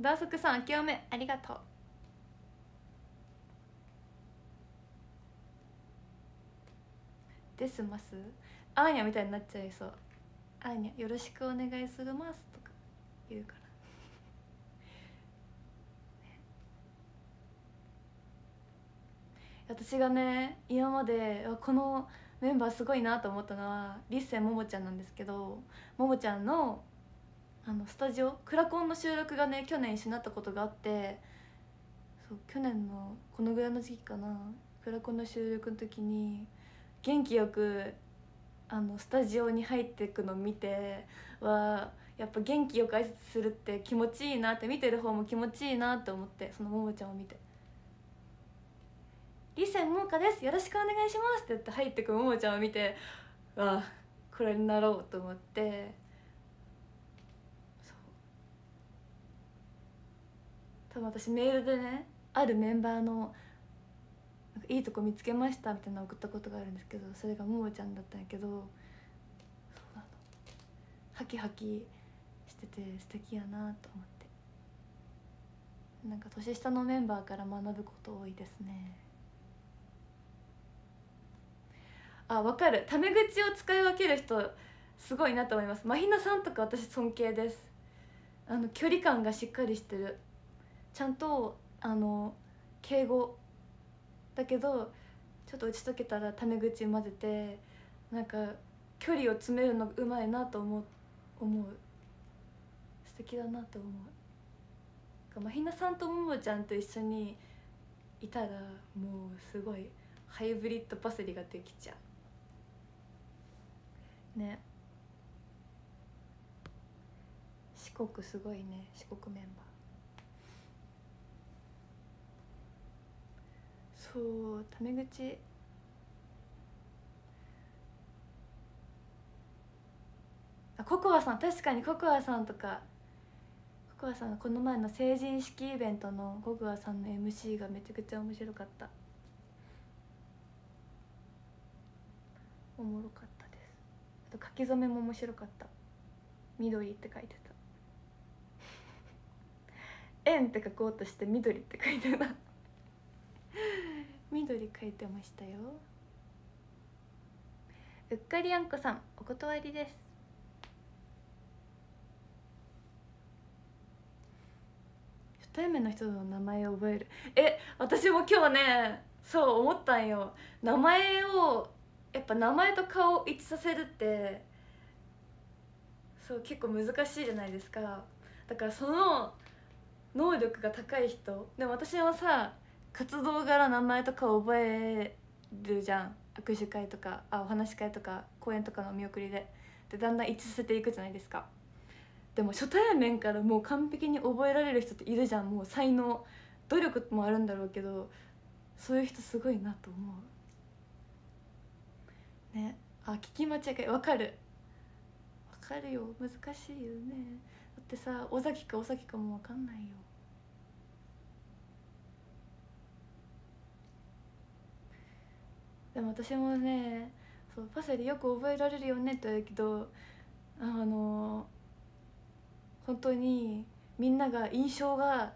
ダーソクさん明けおめ。ありがとう。ですます。アーニャみたいになっちゃいそう。アーニャよろしくお願いするますとか。言うから。私がね今までこのメンバーすごいなと思ったのはリッセももちゃんなんですけどももちゃんのあのスタジオクラコンの収録がね去年一緒になったことがあってそう去年のこのぐらいの時期かなクラコンの収録の時に元気よくあのスタジオに入っていくのを見てはやっぱ元気よく挨拶するって気持ちいいなって見てる方も気持ちいいなって思ってそのももちゃんを見て「リセンもかです。よろしくお願いします」って言って入ってくももちゃんを見てああこれになろうと思って。そう。多分私メールでねあるメンバーのいいとこ見つけました。みたいなの送ったことがあるんですけどそれがももちゃんだったんやけどそうなの。ハキハキしてて素敵やなと思って。なんか年下のメンバーから学ぶこと多いですね。あ分かる。タメ口を使い分ける人すごいなと思います。マヒナさんとか私尊敬です。あの距離感がしっかりしてる。ちゃんとあの敬語。だけどちょっと打ち解けたらタメ口混ぜてなんか距離を詰めるのうまいなと思う。思う。素敵だなと思う。まひなさんとももちゃんと一緒にいたらもうすごいハイブリッドパセリができちゃう。ね。四国すごいね四国メンバー。そうタメ口。あココアさん確かにココアさんとか。ココアさんこの前の成人式イベントのココアさんの MC がめちゃくちゃ面白かった。おもろかった。と書き初めも面白かった。緑って書いてた。円って書こうとして緑って書いてた。緑書いてましたよ。うっかりあんこさんお断りです。初対面の人の名前を覚える。え私も今日ねそう思ったんよ。名前をやっぱ名前と顔を一致させるってそう結構難しいじゃないですか。だからその能力が高い人。でも私はさ活動柄名前とか覚えるじゃん。握手会とかあお話し会とか講演とかの見送りで。でだんだん一致させていくじゃないですか。でも初対面からもう完璧に覚えられる人っているじゃん。もう才能努力もあるんだろうけどそういう人すごいなと思う。ね。あ聞き間違い。わかる。わかるよ。難しいよね。だってさ尾崎か尾崎かもわかんないよ。でも私もねそうパセリよく覚えられるよね。って言うけどあの本当にみんなが印象が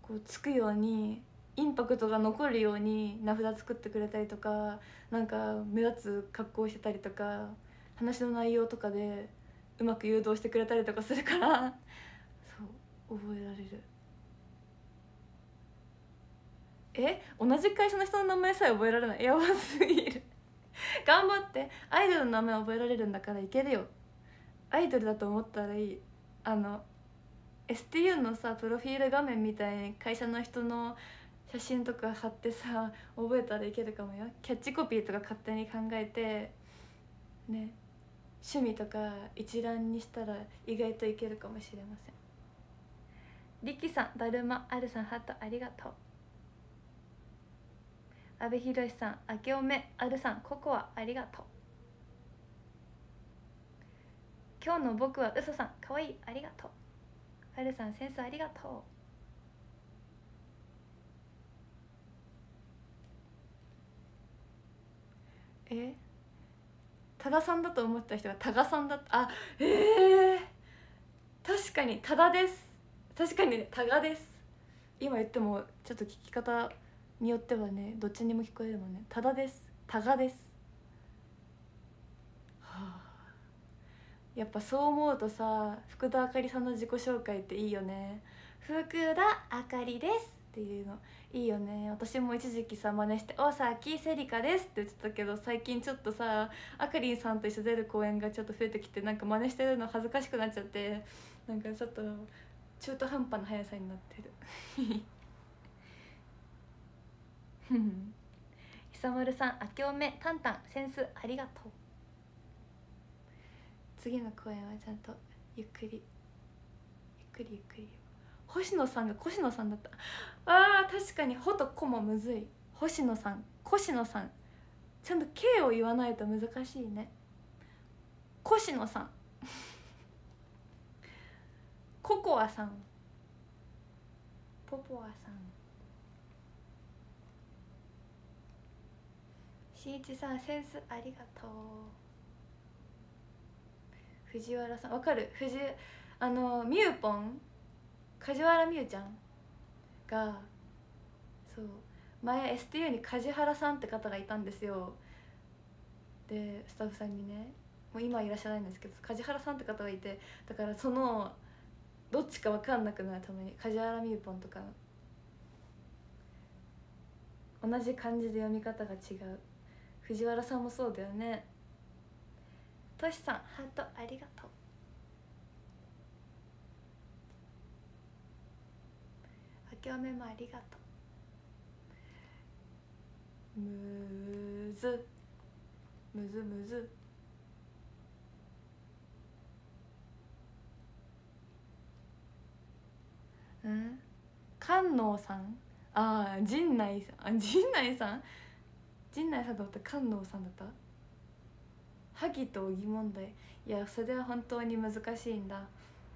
こうつくようにインパクトが残るように名札作ってくれたりとかなんか目立つ格好してたりとか話の内容とかでうまく誘導してくれたりとかするからそう覚えられる。え？同じ会社の人の名前さえ覚えられない？やばすぎる。頑張って。アイドルの名前覚えられるんだからいけるよ。アイドルだと思ったらいい。あの STU のさプロフィール画面みたいに会社の人の写真とか貼ってさ覚えたらいけるかもよ。キャッチコピーとか勝手に考えてね趣味とか一覧にしたら意外といけるかもしれません。リキさんだるまあるさんハートありがとう。阿部寛さん明けおめあるさんココアありがとう。今日の僕は嘘さんかわいいありがとう。あるさんセンスありがとう。え？多田さんだと思った人が多賀さんだった。あええー、確かに多田です。確かにね多賀です。今言ってもちょっと聞き方によってはねどっちにも聞こえるもんね。多田です。多賀です。はあ。やっぱそう思うとさ福田あかりさんの自己紹介っていいよね。福田あかりです。っていうのいいよね。私も一時期さ真似して「大崎セリカです」って言ってたけど最近ちょっとさあかりんさんと一緒出る公演がちょっと増えてきてなんか真似してるの恥ずかしくなっちゃってなんかちょっと中途半端な速さになってる。久丸さん明けおめタンタンセンスありがとう。次の公演はちゃんとゆっくりゆっくりゆっくり星野さんが越野さんだった。あー確かに「ほ」と「こ」もむずい。星野さん。越野さん。ちゃんと「K」を言わないと難しいね。越野さん。ココアさん。ポポアさん。しんいちさんセンスありがとう。藤原さん。わかる？藤あのみゆぽん梶原美優ちゃんがそう前 STU に梶原さんって方がいたんですよ。でスタッフさんにねもう今いらっしゃらないんですけど梶原さんって方がいてだからそのどっちか分かんなくなるために梶原美優ぽんとか同じ漢字で読み方が違う。藤原さんもそうだよね。としさんハートありがとう。明けおめもありがとう。むず。むずむず。うん？観音さん？ああ陣内さん。あ陣内さん？陣内さんだった観音さんだった？萩と小木問題。いやそれは本当に難しいんだ。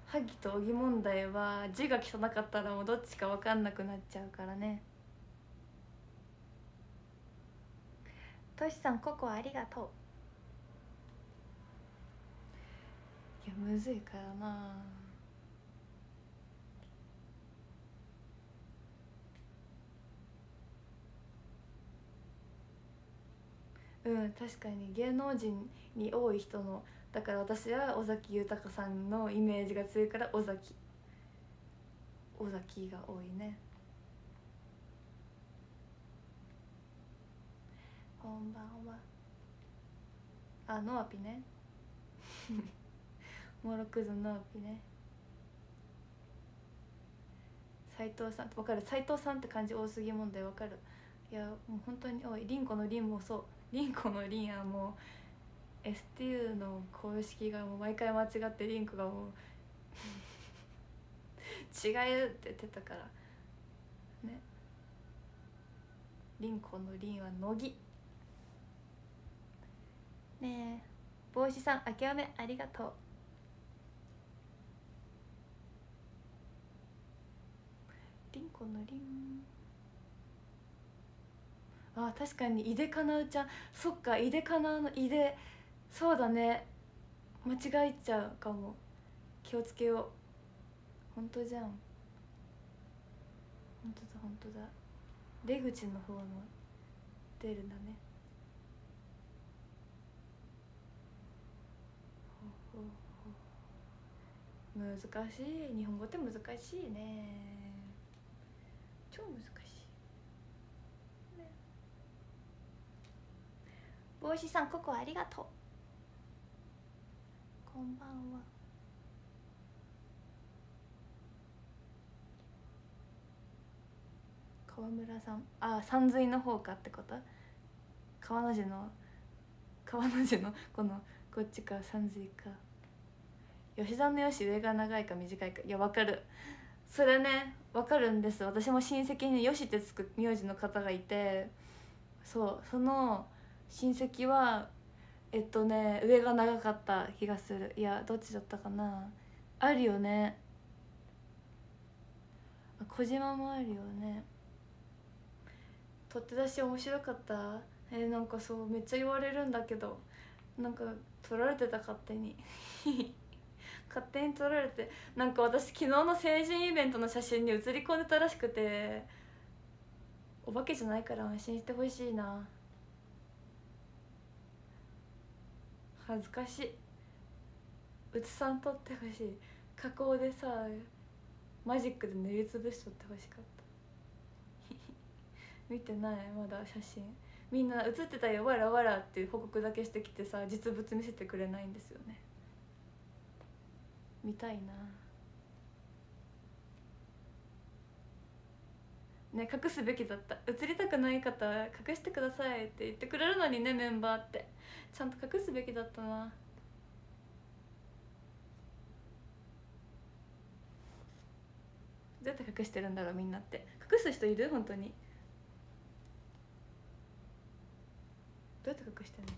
萩と小木問題は字が汚かったらもうどっちか分かんなくなっちゃうからね。としさんココありがとう。いやむずいからな。うん確かに芸能人に多い人のだから私は尾崎豊さんのイメージが強いから尾崎。尾崎が多いね。こんばんは。あノアピね。モロクズノアピね。斉藤さんわかる？斉藤さんって漢字多すぎ問題わかる？いやもう本当に多い。凛子の凛もそう。凛子の凛はもう STU の公式がもう毎回間違って凛子がもう 違うって言ってたから。ね。凛子の凛は乃木。ねえ。帽子さん明けおめありがとう。凛子の凛あ確かに井出かなうちゃん。そっか井出かなうの井出そうだね。間違えちゃうかも。気をつけよう。本当じゃん。本当だ本当だ。出口の方の出るんだね。ほうほうほう。難しい。日本語って難しいね。超難しい。帽子さんココありがとう。こんばんは。川村さん。あ山水の方かってこと？川の字の川の字のこのこっちか三髄か。吉田のよし上が長いか短いか。いやわかる。それねわかるんです。私も親戚によしってつく名字の方がいて。そうその親戚はえっとね上が長かった気がする。いやどっちだったかな。あるよね。小島もあるよね。取って出し面白かった？えー、なんかそうめっちゃ言われるんだけど。なんか取られてた勝手に。勝手に撮られて。なんか私昨日の成人イベントの写真に写り込んでたらしくて。お化けじゃないから安心してほしいな。恥ずかしい。うつさん撮ってほしい。加工でさマジックで塗りつぶしとってほしかった。見てない？まだ写真。みんな写ってたよ。わらわらっていう報告だけしてきてさ実物見せてくれないんですよね。見たいな。ね隠すべきだった。映りたくない方隠してくださいって言ってくれるのにねメンバーって。ちゃんと隠すべきだったな。どうやって隠してるんだろうみんなって。隠す人いる？本当に。どうやって隠してんの？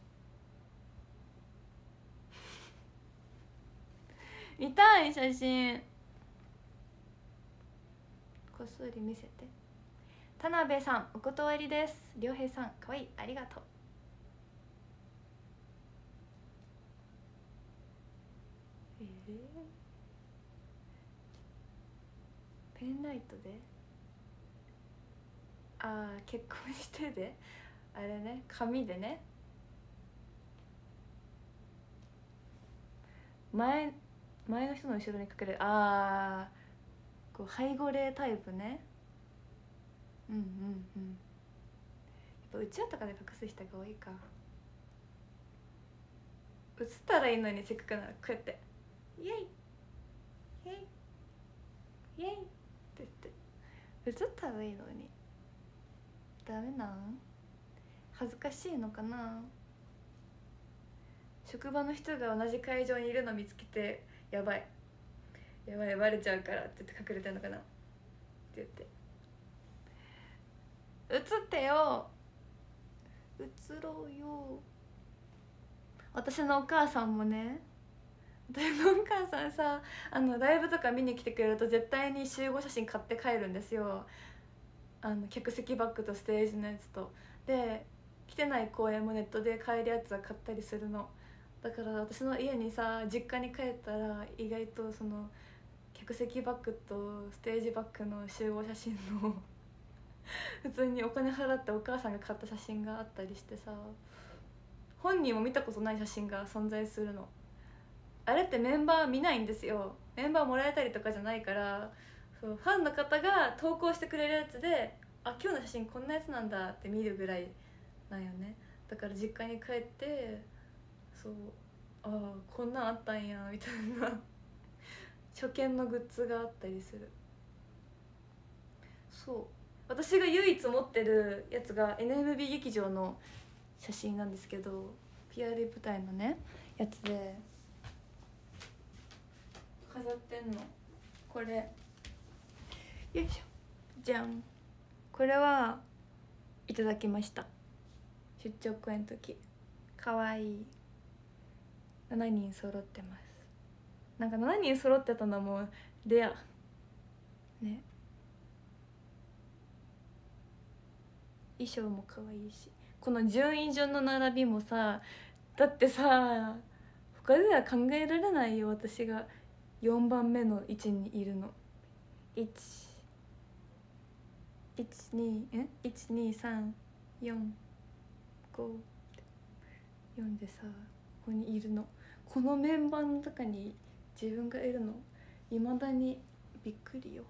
見たい写真。こっそり見せて。田辺さんお断りです。良平さんかわい。いありがとう。えー、ペンライトで？ああ結婚してで？あれね紙でね？前前の人の後ろにかけるああこう背後霊タイプね？うんうんうん。やっぱうちわとかで隠す人が多いか。映ったらいいのにせっかくならこうやって「イエイイエイイエイ」って言って。映ったらいいのに。ダメなん？恥ずかしいのかな？職場の人が同じ会場にいるの見つけてやばい。やばいバレちゃうからって言って隠れてんのかな？って言って。映ってよ。映ろうよ。私のお母さんもね。私のお母さんさあのライブとか見に来てくれると絶対に集合写真買って帰るんですよ。あの客席バッグとステージのやつと。で来てない公演もネットで買えるやつは買ったりするの。だから私の家にさ実家に帰ったら意外とその客席バッグとステージバッグの集合写真の 普通にお金払ってお母さんが買った写真があったりしてさ本人も見たことない写真が存在するの。あれってメンバー見ないんですよ。メンバーもらえたりとかじゃないからそうファンの方が投稿してくれるやつであ今日の写真こんなやつなんだって見るぐらいなんよね。だから実家に帰ってそうああこんなんあったんやみたいな。初見のグッズがあったりする。そう。私が唯一持ってるやつが NMB 劇場の写真なんですけど PR 舞台のねやつで飾ってんの。これ。よいしょ。じゃん。これはいただきました。出張公演の時。かわいい。7人揃ってます。なんか7人揃ってたのもレアね衣装も可愛いしこの順位順の並びもさだってさ他では考えられないよ私が。4番目の位置にいるの。1 1 2え？1234 5 4でさここにいるの。このメンバーの中に自分がいるのいまだにびっくりよ。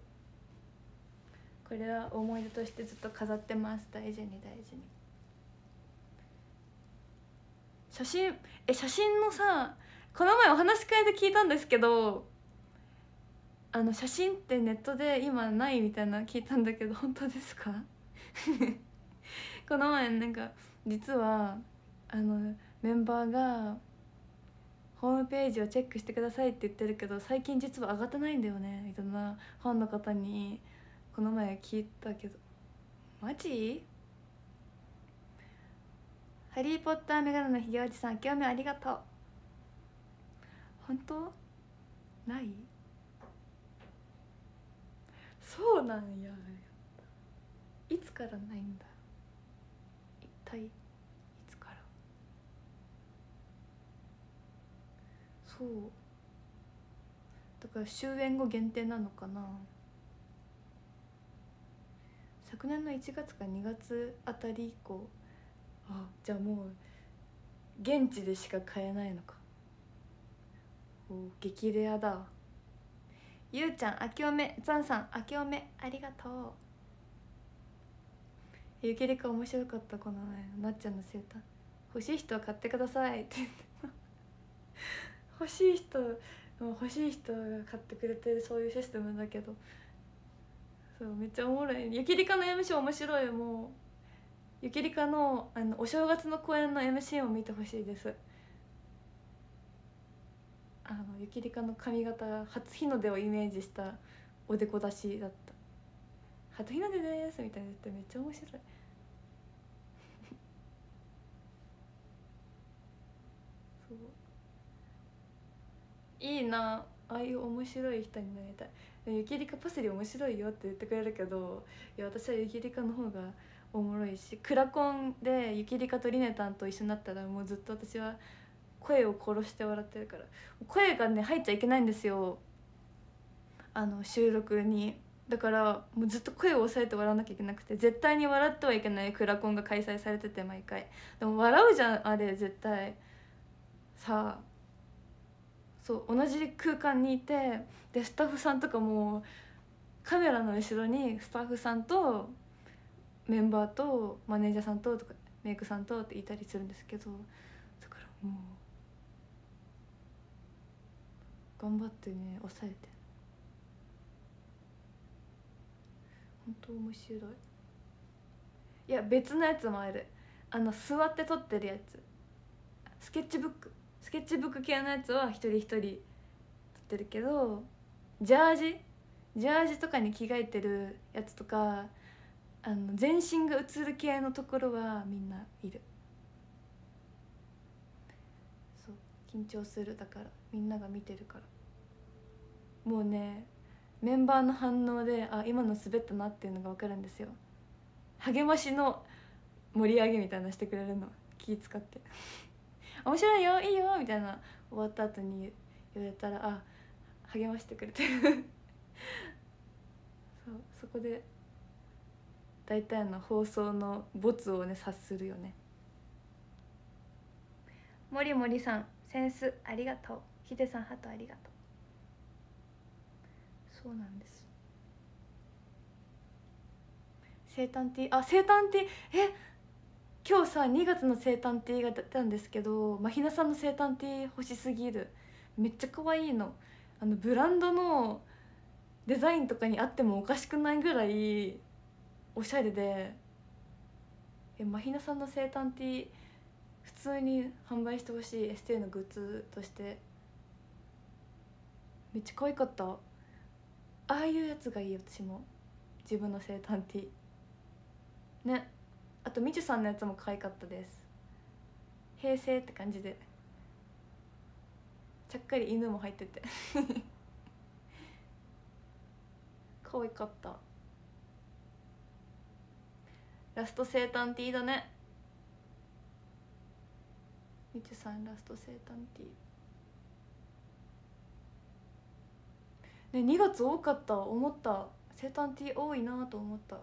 これは思い出としてずっと飾ってます。大事に大事に。写真え写真のさこの前お話し会で聞いたんですけどあの写真ってネットで今ないみたいな聞いたんだけど 本当ですか？この前なんか実はあのメンバーがホームページをチェックしてくださいって言ってるけど最近実は上がってないんだよねみたいなファンの方に。この前聞いたけどマジ？ハリー・ポッターメガネのひげおじさん興味ありがとう。本当？ない？そうなんや。いつからないんだ？一体いつから？そう。だから終演後限定なのかな？昨年の1月か2月あたり以降あじゃあもう現地でしか買えないのか。お激レアだ。ゆうちゃんあきおめ。ザンさんあきおめ。ありがとう。ゆきりか面白かったこの前なっちゃんのセーター。欲しい人は買ってくださいって言って。欲しい人欲しい人が買ってくれてるそういうシステムだけどそうめっちゃおもろい。ゆきりかの MC 面白い。もうゆきりかのあのお正月の公演の MC を見てほしいです。あのゆきりかの髪型初日の出をイメージしたおでこ出しだった「初日の出です」みたいなってめっちゃ面白い。そう。いいな。ああいう面白い人になりたい。ゆきりかパセリ面白いよって言ってくれるけどいや私はゆきりかの方がおもろいしクラコンでゆきりかとりねたんと一緒になったらもうずっと私は声を殺して笑ってるから声がね入っちゃいけないんですよ。あの収録に。だからもうずっと声を抑えて笑わなきゃいけなくて絶対に笑ってはいけないクラコンが開催されてて毎回。でも笑うじゃんあれ絶対。さあそう同じ空間にいてでスタッフさんとかもカメラの後ろにスタッフさんとメンバーとマネージャーさんととかメイクさんとっていたりするんですけどだからもう頑張ってね抑えて。本当面白い。いや別のやつもある。あの座って撮ってるやつ。スケッチブック。スケッチブック系のやつは一人一人撮ってるけどジャージジャージとかに着替えてるやつとかあの全身が映る系のところはみんないる。そう緊張する。だからみんなが見てるから。もうねメンバーの反応であ今の滑ったなっていうのが分かるんですよ。励ましの盛り上げみたいなしてくれるの。気使って。面白いよいいよみたいな終わった後に言われたらあ励ましてくれてる。そうそこで大体の放送のボツをね察するよね。もりもりさんセンスありがとう。ひでさんハトありがとう。そうなんです。生誕ティーあ生誕ティーえ今日さ2月の生誕ティーが出たんですけどまひなさんの生誕ティー欲しすぎる。めっちゃ可愛いの。あのブランドのデザインとかにあってもおかしくないぐらいおしゃれで。えまひなさんの生誕ティー普通に販売してほしいエステのグッズとして。めっちゃ可愛かった。ああいうやつがいい私も。自分の生誕ティーね。あとみちゅさんのやつも可愛かったです。平成って感じで。ちゃっかり犬も入ってて。可愛かった。ラスト生誕ティーだね。みちゅさんラスト生誕ティー。ね2月多かった。思った。生誕ティー多いなと思った。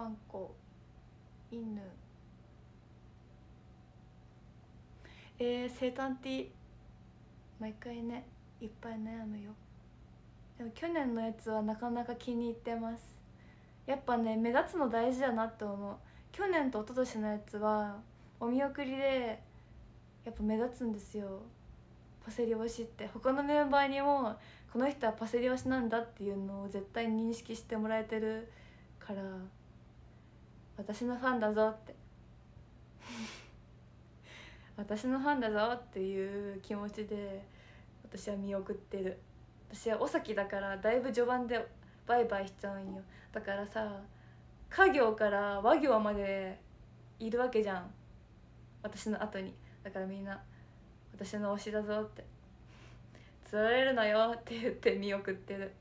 ワンコ犬。えー、生誕ティー毎回ねいっぱい悩むよ。でも去年のやつはなかなか気に入ってます。やっぱね目立つの大事だなって思う。去年と一昨年のやつはお見送りでやっぱ目立つんですよ。パセリ推しって。他のメンバーにもこの人はパセリ推しなんだっていうのを絶対認識してもらえてるから。私のファンだぞって。私のファンだぞっていう気持ちで私は見送ってる。私はお先だからだいぶ序盤でバイバイしちゃうんよ。だからさ家業から和行までいるわけじゃん。私の後に。だからみんな私の推しだぞって。釣られるなよって言って見送ってる。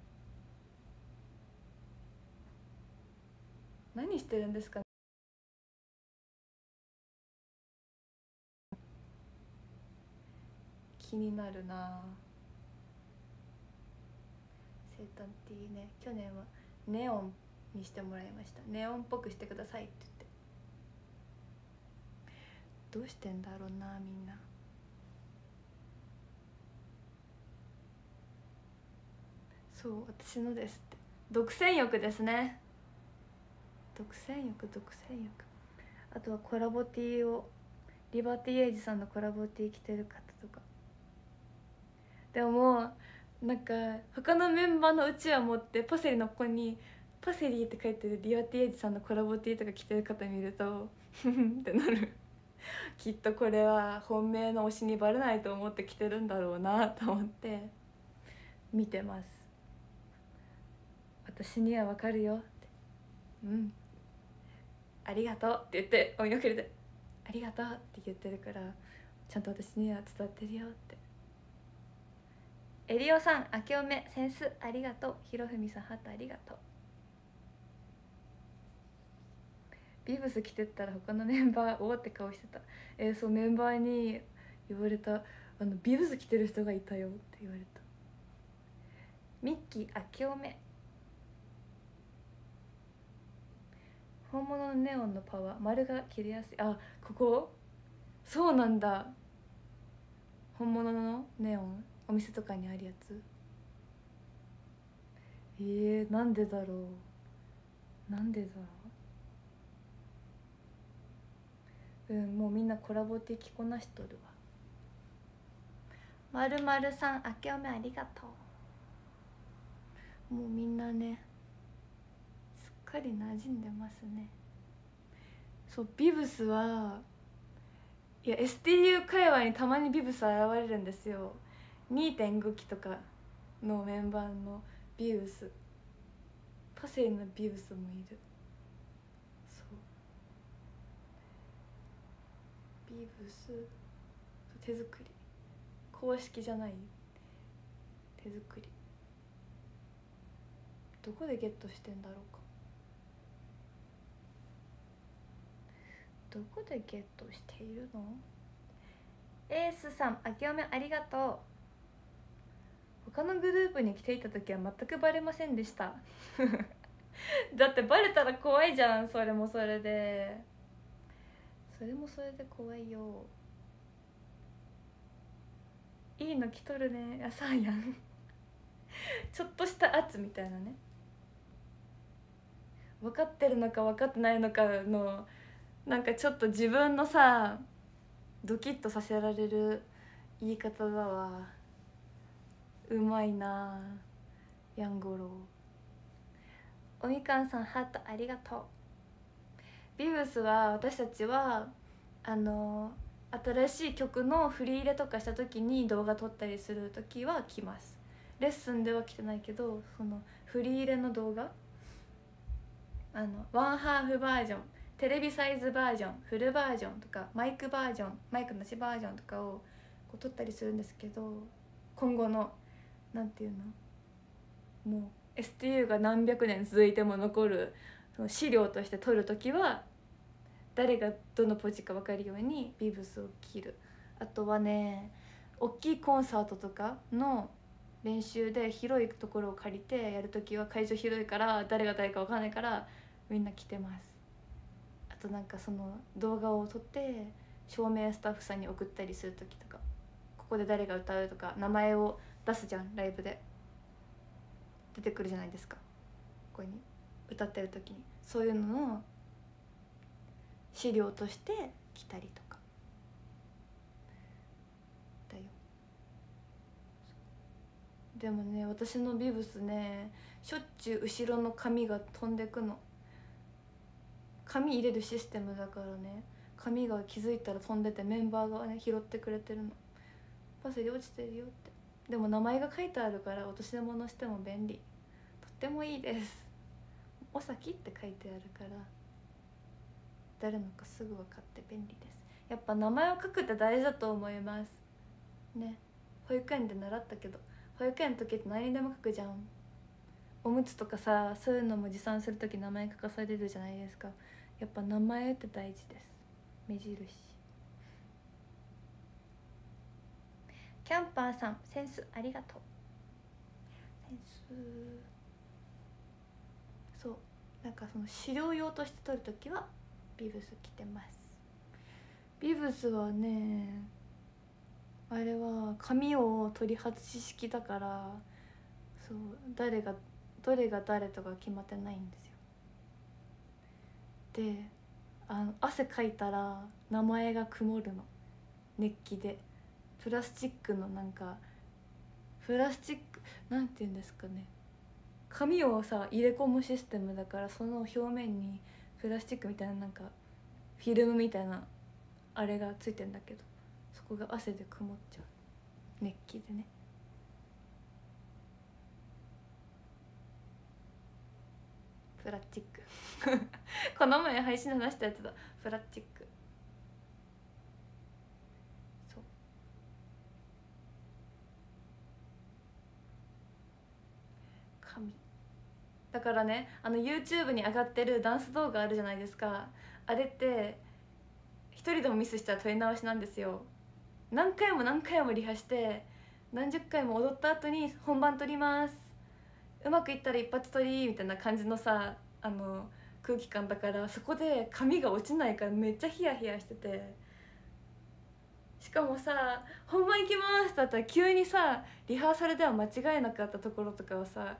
何してるんですか気になるな。生誕ティーね。去年はネオンにしてもらいました。ネオンっぽくしてくださいって言って。どうしてんだろうなみんな。そう私のですって。独占欲ですね。独占欲独占欲。あとはコラボティーをリバティエイジさんのコラボティー着てる方。とかでもなんか他のメンバーのうちわ持ってパセリのここに「パセリ」って書いてるリバティエイジさんのコラボティーとか着てる方見るとフフってなる。きっとこれは本命の推しにバレないと思って着てるんだろうなと思って見てます。私にはわかるよって。うん。ありがとうって言ってお見送りでありがとうって言ってるからちゃんと私には伝わってるよって。エリオさん明けおめセンスありがとう。ひろふみさんハートありがとう。ビブス着てったら他のメンバーおおって顔してた。えー、そうメンバーに言われた。あのビブス着てる人がいたよって言われた。ミッキー明けおめ。本物のネオンのパワー。丸が切れやすい。あここ？そうなんだ。本物のネオン。お店とかにあるやつ。えー、なんでだろう。なんでだう。んもうみんなコラボって着こなしとるわ。まるまるさん明けおめありがとう。もうみんなねかり馴染んでますね。そうビブスはいや STU 界隈にたまにビブス現れるんですよ2.5期とかのメンバーのビブスパセリのビブスもいる。そう。ビブス手作り。公式じゃない。手作り。どこでゲットしてんだろうか。どこでゲットしているの？エースさん明けおめありがとう。他のグループに来ていた時は全くバレませんでした。だってバレたら怖いじゃん。それもそれで。それもそれで怖いよ。いいの着とるね。あさやん。ちょっとした圧みたいなね。分かってるのか分かってないのかのなんかちょっと自分のさドキッとさせられる言い方だわ。うまいなやんごろおみかんさんハートありがとう。ビブスは私たちはあの新しい曲の振り入れとかした時に動画撮ったりする時は来ます。レッスンでは来てないけどその振り入れの動画。あのワンハーフバージョン。テレビサイズバージョン。フルバージョンとかマイクバージョン。マイクなしバージョンとかをこう撮ったりするんですけど今後のなんていうの？もう STU が何百年続いても残る資料として撮る時は誰がどのポジか分かるようにビブスを切る。あとはね大きいコンサートとかの練習で広いところを借りてやる時は会場広いから誰が誰か分かんないからみんな来てます。あとなんかその動画を撮って照明スタッフさんに送ったりする時とかここで誰が歌うとか名前を出すじゃんライブで。出てくるじゃないですか。ここに。歌ってる時に。そういうのの資料として来たりとか。だよ。でもね私のビブスねしょっちゅう後ろの髪が飛んでくの。紙入れるシステムだからね紙が気づいたら飛んでてメンバーがね拾ってくれてるの。パセリ落ちてるよって。でも名前が書いてあるから落とし物しても便利。とってもいいです。お先って書いてあるから誰のかすぐ分かって便利です。やっぱ名前を書くって大事だと思います。ね。保育園で習ったけど保育園の時って何にでも書くじゃん。おむつとかさそういうのも持参する時名前書かされるじゃないですか。やっぱ名前って大事です。目印。キャンパーさんセンスありがとう。センス。そう。なんかその資料用として撮る時はビブス着てます。ビブスはねあれは紙を取り外し式だからそう誰がどれが誰とか決まってないんですよ。であの汗かいたら名前が曇るの。熱気で。プラスチックのなんかプラスチックなんて言うんですかね。紙をさ入れ込むシステムだからその表面にプラスチックみたいななんかフィルムみたいなあれがついてんだけどそこが汗で曇っちゃう。熱気でね。プラスチック。この前配信で話したやつだ。プラスチックそう紙だからねあの YouTube に上がってるダンス動画あるじゃないですか。あれって一人でもミスしたら撮り直しなんですよ。何回も何回もリハして何十回も踊った後に本番撮ります。うまくいったら一発撮りみたいな感じのさあの空気感だからそこで髪が落ちないからめっちゃヒヤヒヤしてて。しかもさ「本番行きます」だったら急にさリハーサルでは間違えなかったところとかをさ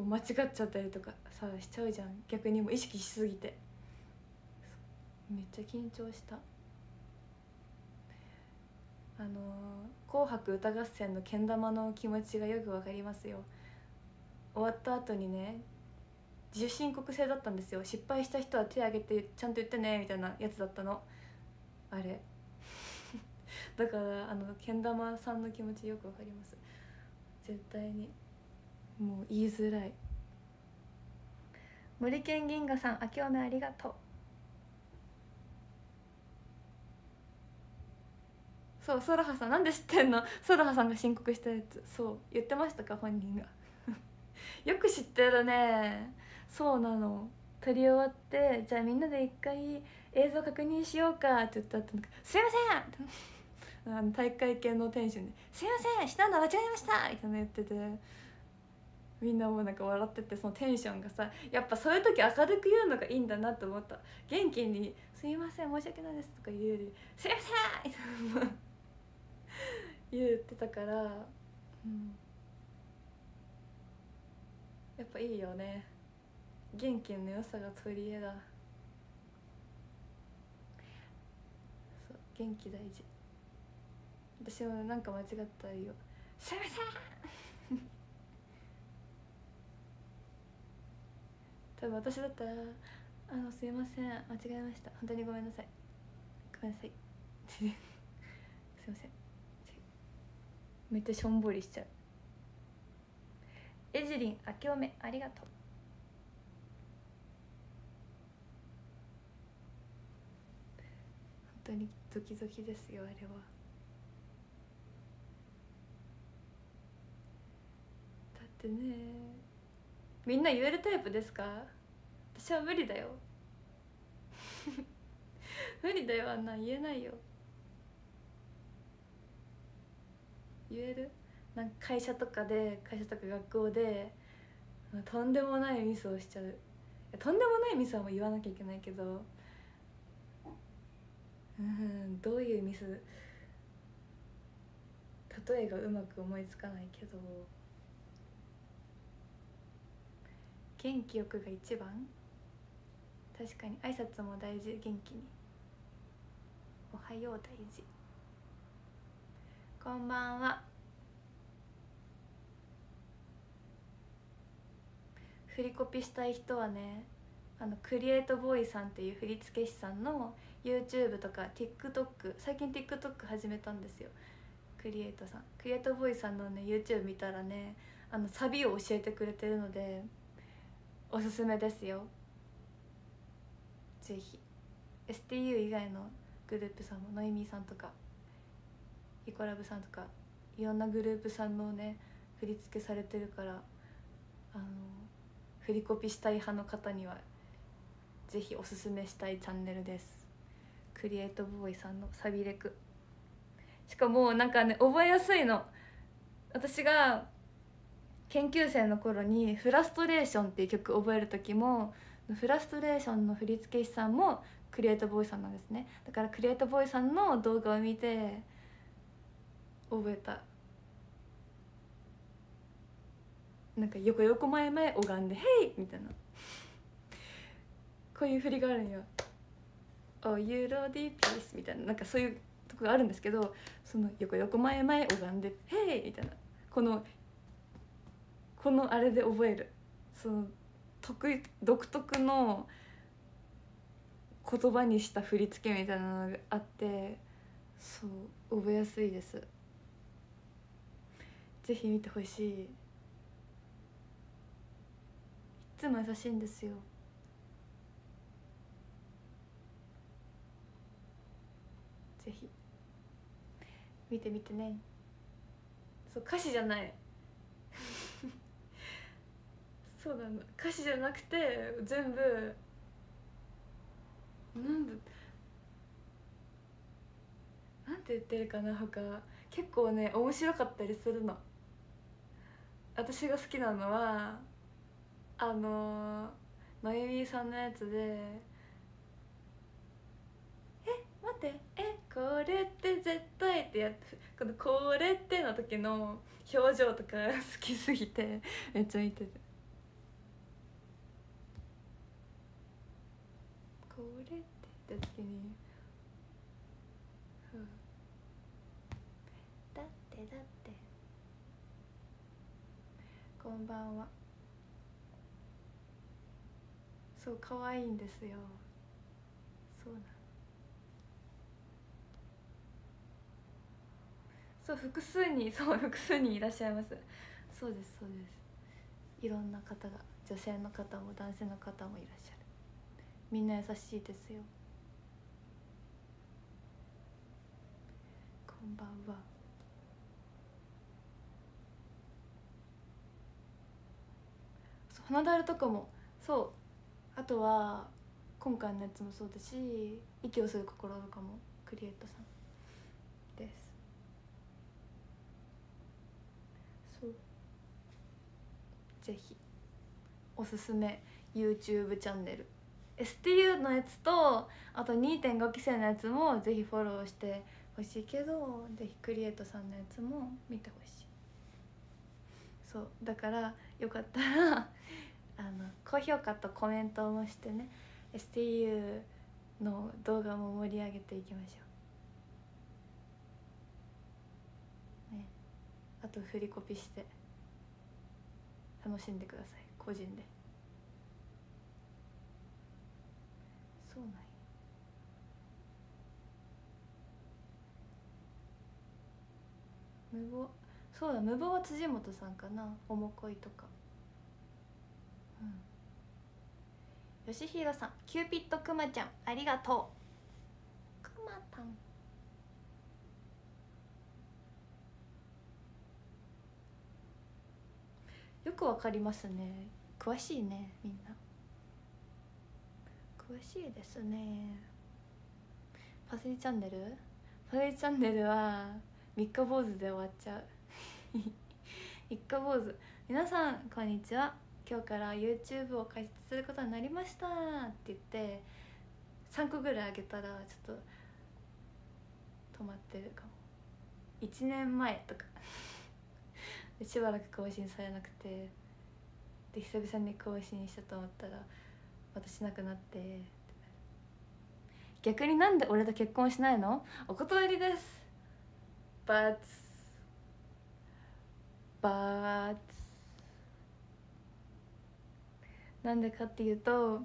こう間違っちゃったりとかさしちゃうじゃん。逆にも意識しすぎて。めっちゃ緊張した。あの「紅白歌合戦」のけん玉の気持ちがよくわかりますよ。終わった後にね自主申告制だったんですよ。失敗した人は手挙げてちゃんと言ってねみたいなやつだったの。あれ。だからあのけん玉さんの気持ちよくわかります。絶対に。もう言いづらい。森健銀河さん明けおめありがとう。そうソラハさんなんで知ってんの？ソラハさんが申告したやつ。そう言ってましたか？本人が。よく知ってるね。そうなの。撮り終わってじゃあみんなで一回映像確認しようか。って言った後すいません。あの大会系のテンションで「すいません。したんだ間違えました!」みたいな言っててみんなもなんか笑っててそのテンションがさやっぱそういう時明るく言うのがいいんだなと思った。元気に「すいません申し訳ないです」とか言うより「すいません!」言ってたから、うん、やっぱいいよね。元気の良さが取り柄。だそう元気大事。私もなんか間違ったらいいよ。すいません。多分私だったら「あのすいません。間違えました。本当にごめんなさい。ごめんなさい」すいません。めっちゃしょんぼりしちゃう。エジリン明けおめありがとう。当にドキドキですよあれは。だってねみんな言えるタイプですか？私は無理だよ。無理だよあんな言えないよ。言える？なんか会社とかで会社とか学校でとんでもないミスをしちゃう。とんでもないミスはもう言わなきゃいけないけどうんどういうミス？例えがうまく思いつかないけど。元気よくが一番。確かに挨拶も大事。元気に。おはよう大事。こんばんは。振りコピしたい人はねあのクリエイトボーイさんっていう振付師さんの YouTube とか TikTok 最近 TikTok 始めたんですよ。クリエイトさん。クリエイトボーイさんのね YouTube 見たらねあのサビを教えてくれてるのでおすすめですよ。ぜひ。STU 以外のグループさんもノイミーさんとかイコラブさんとかいろんなグループさんのね振り付けされてるからあの振りコピしたい派の方にはぜひおすすめしたいチャンネルです。クリエイトボーイさんのサビレク。しかもなんかね覚えやすいの。私が研究生の頃に「フラストレーション」っていう曲覚える時もフラストレーションの振付師さんもクリエイトボーイさんなんですね。だからクリエイトボーイさんの動画を見て覚えた。なんか横横前前拝んで「ヘイ!」みたいな。こういう振りがあるんよ「おユーロディピース」みたいな。なんかそういうとこがあるんですけどその横横前前拝んで「ヘイ!」みたいな。このこのあれで覚える。その得意独特の言葉にした振り付けみたいなのがあってそう覚えやすいです。ぜひ見てほしい。いつも優しいんですよ。ぜひ。見てみてね。そう歌詞じゃない。そうなの歌詞じゃなくて全部なんだなんて言ってるかな他。結構ね面白かったりするの。私が好きなのはあのまゆみさんのやつで「え待ってえこれって絶対」ってやっこの「これって」の時の表情とか好きすぎてめっちゃ見ててこれった時に。うん。だってだって。こんばんは。そう可愛いんですよ。そうなの。そう複数にそう複数にいらっしゃいます。そうですそうです。いろんな方が女性の方も男性の方もいらっしゃる。みんな優しいですよこんばんは。そう花だるとかも。そう。あとは今回のやつもそうだし息をする心とかもクリエイトさん。です。そう。ぜひ。おすすめ。YouTube チャンネル。STU のやつとあと2.5期生のやつもぜひフォローしてほしいけどぜひクリエイトさんのやつも見てほしい。そうだからよかったら あの高評価とコメントもしてね STU の動画も盛り上げていきましょう。ね。あと振りコピして楽しんでください。個人でそうなんや無謀。そうだ無謀は辻元さんかな「おもこい」とか。うん。よしひろさんキューピッドくまちゃんありがとう。くまたん。よくわかりますね。詳しいねみんな。詳しいですね。パセリチャンネル？パセリチャンネルは三日坊主で終わっちゃう。三日坊主。皆さんこんにちは。今日から YouTube を開設することになりましたって言って3個ぐらいあげたらちょっと止まってるかも。1年前とか。しばらく更新されなくてで久々に更新したと思ったらまたしなくなって。逆になんで俺と結婚しないの？お断りです。バツバツなんでかっていうと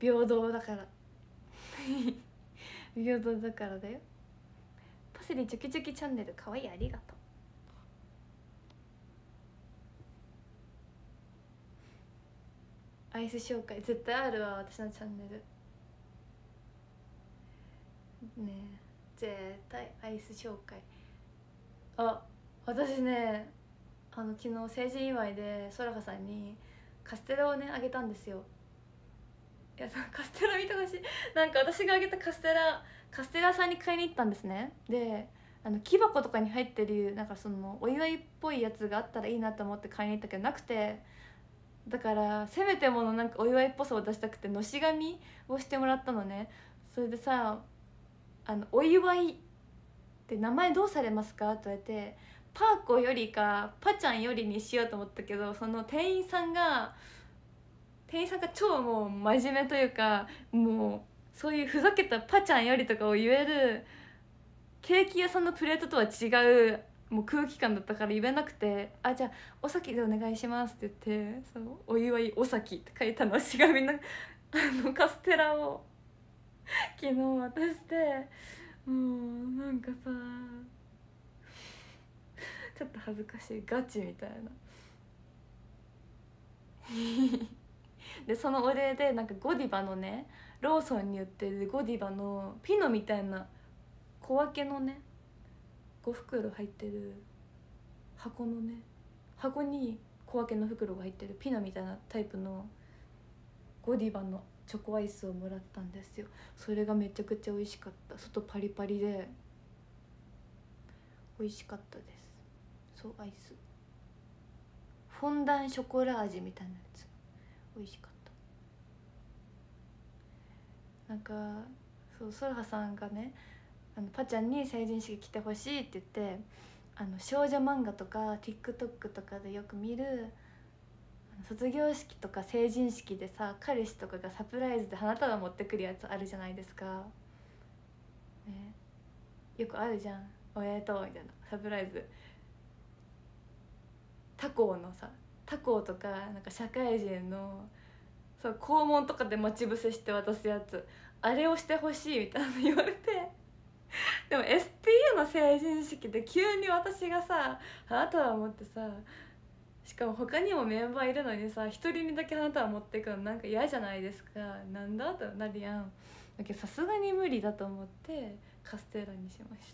平等だから。平等だからだよ。パセリチョキチョキチャンネルかわいいありがとう。アイス紹介絶対あるわ私のチャンネル。ねえ。絶対アイス紹介。あ私ねあの昨日成人祝いでそらかさんにカステラをねあげたんですよ。いや カステラ見てほしいなんか私があげたカステラカステラさんに買いに行ったんですね。であの木箱とかに入ってるなんかそのお祝いっぽいやつがあったらいいなと思って買いに行ったけどなくてだからせめてものなんかお祝いっぽさを出したくてのし紙をしてもらったのね。それでさ「あのお祝いって名前どうされますか?」と言われて「パーコよりかパちゃんよりにしようと思ったけどその店員さんが店員さんが超もう真面目というかもうそういうふざけた「パちゃんより」とかを言えるケーキ屋さんのプレートとは違うもう空気感だったから言えなくて「あじゃあお先でお願いします」って言ってそのお祝いお先って書いたのしがみのあのカステラを 昨日渡してもうなんかさちょっと恥ずかしいガチみたいな。でそのお礼でなんかゴディバのねローソンに売ってるゴディバのピノみたいな小分けのね5袋入ってる箱のね箱に小分けの袋が入ってるピノみたいなタイプのゴディバのチョコアイスをもらったんですよ。それがめちゃくちゃ美味しかった。外パリパリで。美味しかったです。そうアイス。フォンダンショコラ味みたいなやつ。美味しかった。なんかそうソルハさんがねあのパちゃんに成人式来てほしいって言ってあの少女漫画とか TikTok とかでよく見る卒業式とか成人式でさ彼氏とかがサプライズで花束持ってくるやつあるじゃないですか、ね、よくあるじゃん。おめでとうみたいな。サプライズ。他校のさ他校とかなんか社会人のそう校門とかで待ち伏せして渡すやつ。あれをしてほしいみたいなの 言われて。でも STU の成人式で急に私がさ花束持ってさしかも他にもメンバーいるのにさ一人にだけ花束持ってくのなんか嫌じゃないですか。なんだとなるやん。だけどさすがに無理だと思ってカステラにしまし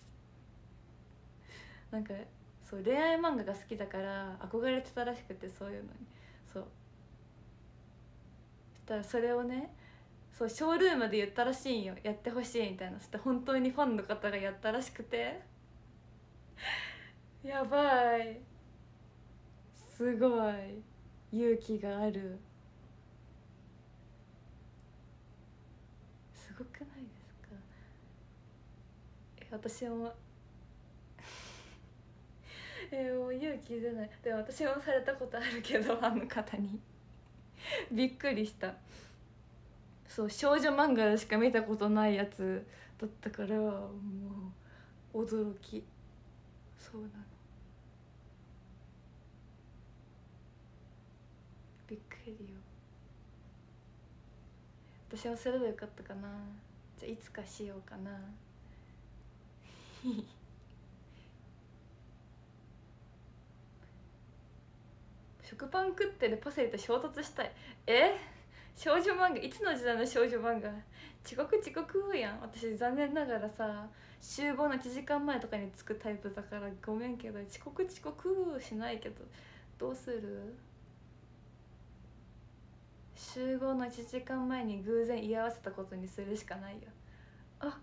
た。なんかそう恋愛漫画が好きだから憧れてたらしくてそういうのに。そう。そしたらそれをねそうショールームで言ったらしいんよ。やってほしいみたいな。そして本当にファンの方がやったらしくて。やばい。すごい勇気がある。すごくないですか？え私も。えもう勇気出ない。でも私もされたことあるけどファンの方に。びっくりした。そう少女漫画でしか見たことないやつだったからもう驚き。そうなのびっくりよ私はすればよかったかな。じゃあいつかしようかな。食パン食ってるパセリと衝突したい。え？少女漫画？いつの時代の少女漫画？遅刻遅刻やん。私残念ながらさ集合の1時間前とかに着くタイプだからごめんけど遅刻遅刻しないけどどうする？集合の1時間前に偶然居合わせたことにするしかないよ。あ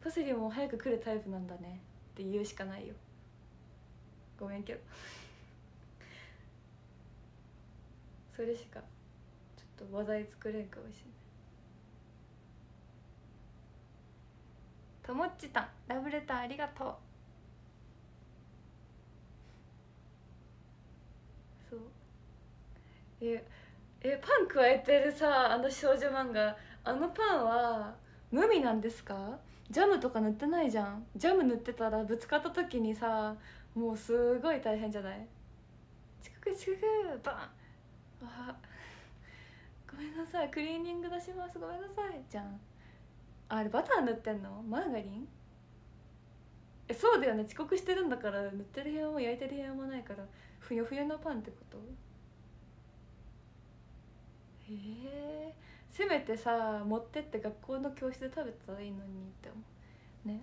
パセリも早く来るタイプなんだねって言うしかないよ。ごめんけど。それしかちょっと話題作れんかもしれない。ともっちたんラブレターありがとう。そう。ええパン加えてるさあの少女漫画。あのパンは無味なんですか？ジャムとか塗ってないじゃん。ジャム塗ってたらぶつかった時にさもうすごい大変じゃない？近く近くバン。あごめんなさい。クリーニング出します。ごめんなさい。じゃん。あれバター塗ってんの？マーガリン？えそうだよね。遅刻してるんだから塗ってる部屋も焼いてる部屋もないからふよふよのパンってこと？へえせめてさ持ってって学校の教室で食べたらいいのにって思う。ね。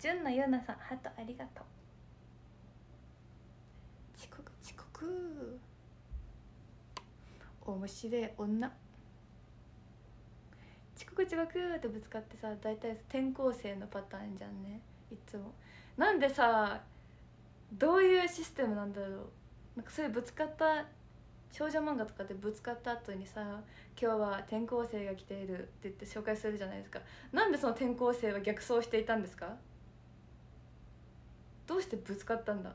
純のゆうなさんハートありがとう。遅刻遅刻。面白い女。遅刻遅刻ってぶつかってさ大体転校生のパターンじゃんね。いつも。なんでさどういうシステムなんだろう。なんかそういうぶつかった少女漫画とかでぶつかった後にさ「今日は転校生が来ている」って言って紹介するじゃないですか。なんでその転校生は逆走していたんですか？どうしてぶつかったんだ？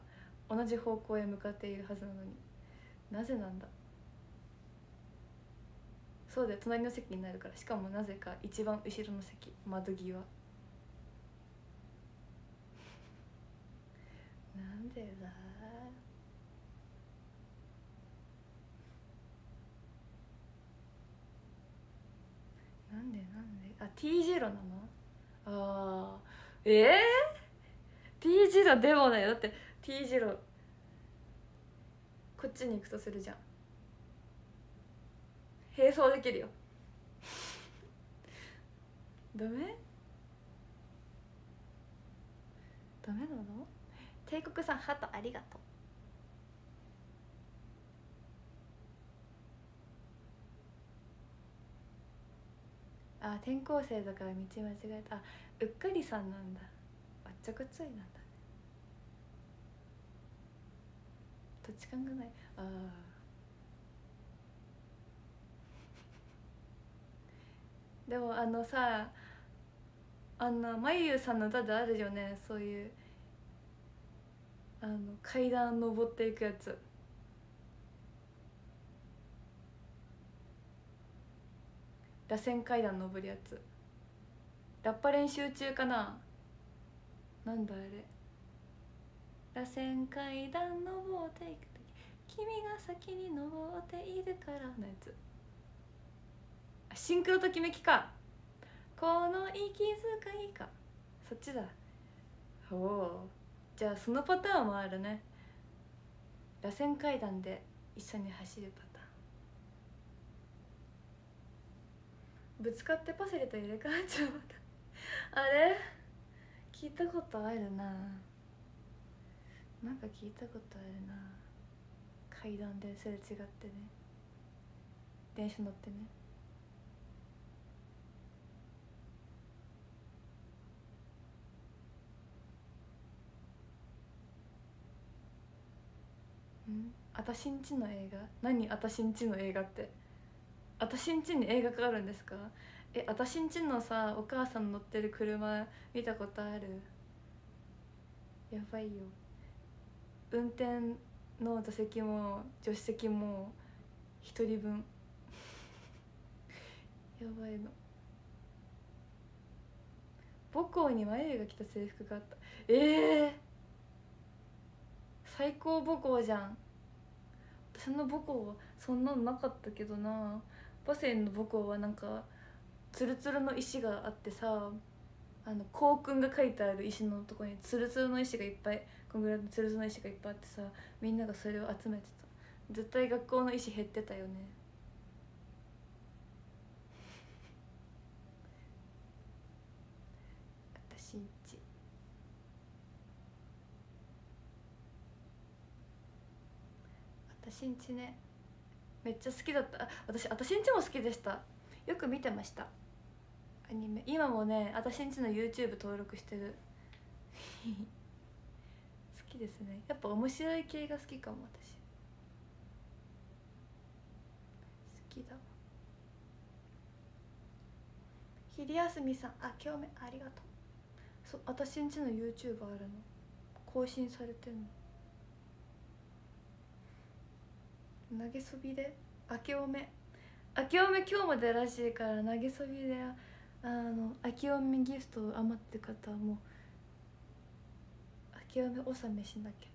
同じ方向へ向かっているはずなのに。なぜなんだ？そうだよ。隣の席になるから。しかもなぜか一番後ろの席。窓際。なんでだ？なんでなんで？あ T 字路なの？あー。ええー、T 字路でもないだって T 字路こっちに行くとするじゃん。並走できるよ。ダメ？ダメなの？帝国さんハートありがとう。あ転校生だから道間違えた。あうっかりさんなんだ。あっちゃくついなんだね。土地勘がない。ああ でもあのさあのまゆゆさんの歌であるよね。そういうあの階段登っていくやつ。螺旋階段登るやつ。ラッパ練習中かな。なんだあれ。螺旋階段登っていく時。君が先に登っているから。のやつ。シンクロときめきか。この息遣いか。そっちだ。おおじゃあそのパターンもあるね。螺旋階段で一緒に走るパターンぶつかってパセリと入れ替わっちゃうあれ？聞いたことあるな。なんか聞いたことあるな。階段ですれ違ってね。電車乗ってね。ん？あたしんちの映画？何あたしんちの映画って？あたしんちに映画があるんですか？えあたしんちのさお母さん乗ってる車見たことある？やばいよ。運転の座席も助手席も一人分。やばいの。母校に眉毛が着た制服があった。ええー、最高母校じゃん。私の母校はそんなのなかったけどな。バセンの母校はなんかツルツルの石があってさあの校訓が書いてある石のとこにツルツルの石がいっぱいこんぐらいのツルツルの石がいっぱいあってさみんながそれを集めてた。絶対学校の石減ってたよね。私んち。私んちね。めっちゃ好きだった。私私んちも好きでした。よく見てました。アニメ。今もね私んちの YouTube 登録してる。好きですね。やっぱ面白い系が好きかも私。好きだわ。昼休みさん。あ今日めありがとう。そう私んちの YouTube あるの。更新されてんの。投げそびで？明けおめ。明けおめ今日までらしいから投げそびであの明けおめギフト余って方はもう明けおめ納めしなきゃ。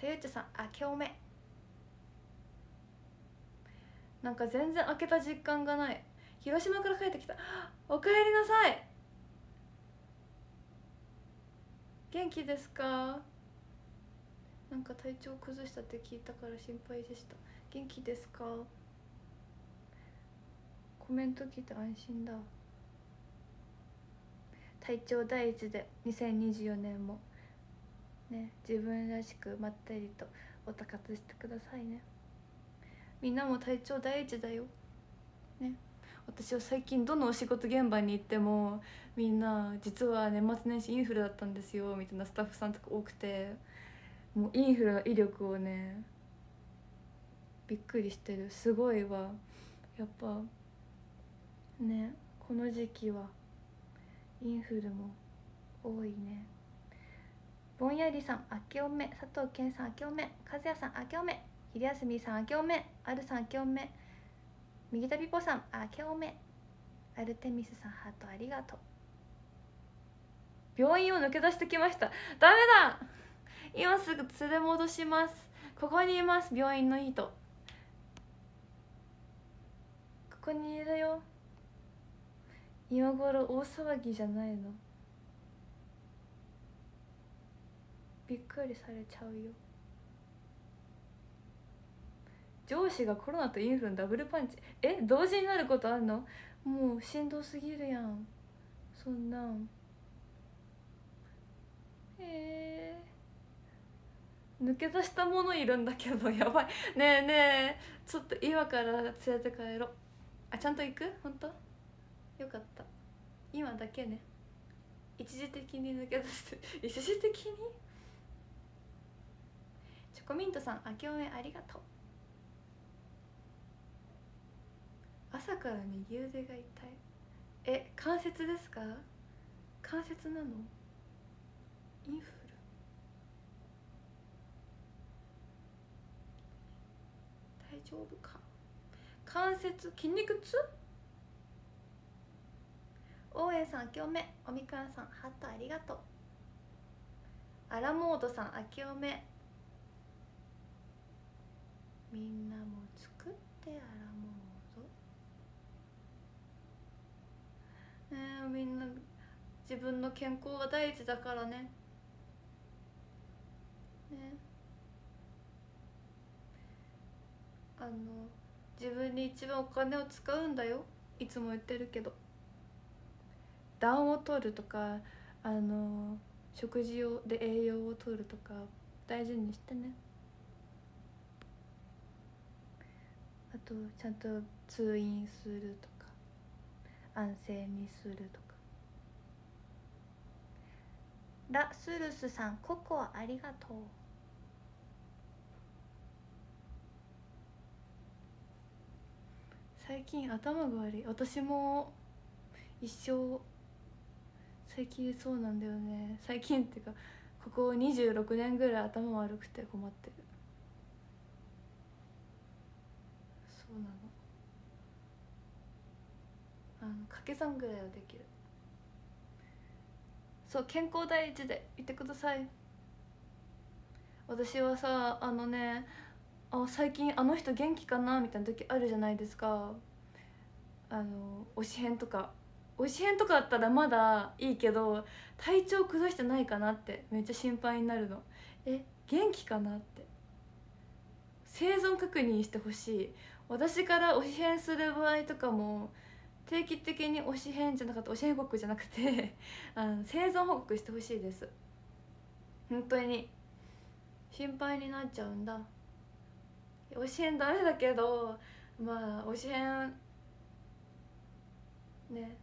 さゆうちゃさん明けおめ。なんか全然開けた実感がない。広島から帰ってきた。おかえりなさい。元気ですか？なんか体調崩したって聞いたから心配でした。元気ですか？コメント聞いて安心だ。体調第一で2024年も。ね自分らしくまったりとおたかつしてくださいね。みんなも体調第一だよ。ね。私は最近どのお仕事現場に行ってもみんな実は年末年始インフルだったんですよみたいなスタッフさんとか多くて。もうインフルの威力をねびっくりしてる。すごいわ。やっぱねこの時期はインフルも多いね。ぼんやりさん明けおめ。佐藤健さん明けおめ。和也さん明けおめ。昼休みさん明けおめ。あるさん明けおめ。右田ピポさん明けおめ。アルテミスさんハートありがとう。病院を抜け出してきました。ダメだ。今すぐ連れ戻します。ここにいます。病院の人。ここにいるよ。今頃大騒ぎじゃないの。びっくりされちゃうよ。上司がコロナとインフルのダブルパンチ。え？同時になることあるの？もうしんどすぎるやん。そんなん。え。ー、抜け出したものいるんだけどやばい。ねえねえちょっと今から連れて帰ろう。あちゃんと行く？本当？よかった。今だけね。一時的に抜け出して。一時的に？チョコミントさん明けおめありがとう。朝から右腕が痛い。え関節ですか？関節なの？インフル大丈夫か？関節筋肉痛？大江さん明おめ。おみかんさんハットありがとう。アラモードさん明けおめ。みんなも作ってアラモード。ねえみんな自分の健康が第一だからね。ねあの自分に一番お金を使うんだよ。いつも言ってるけど。暖を取るとかあの食事をで栄養を取るとか大事にしてね。あとちゃんと通院するとか安静にするとか。ラ・スルスさんココアありがとう。最近頭が悪い。私も一生最近そうなんだよね。最近っていうかここ26年ぐらい頭悪くて困ってる。そうなの。あの掛け算ぐらいはできる。そう健康第一でいてください。私はさあのねあ最近あの人元気かな？みたいな時あるじゃないですか。あの推し変とか。推し変とかだったらまだいいけど体調崩してないかなってめっちゃ心配になるのえ元気かな？って。生存確認してほしい。私から推し変する場合とかも定期的に推し変じゃなかった推し変報告じゃなくて あの生存報告してほしいです。本当に。心配になっちゃうんだ。推し変ダメだけどまあ推し変ね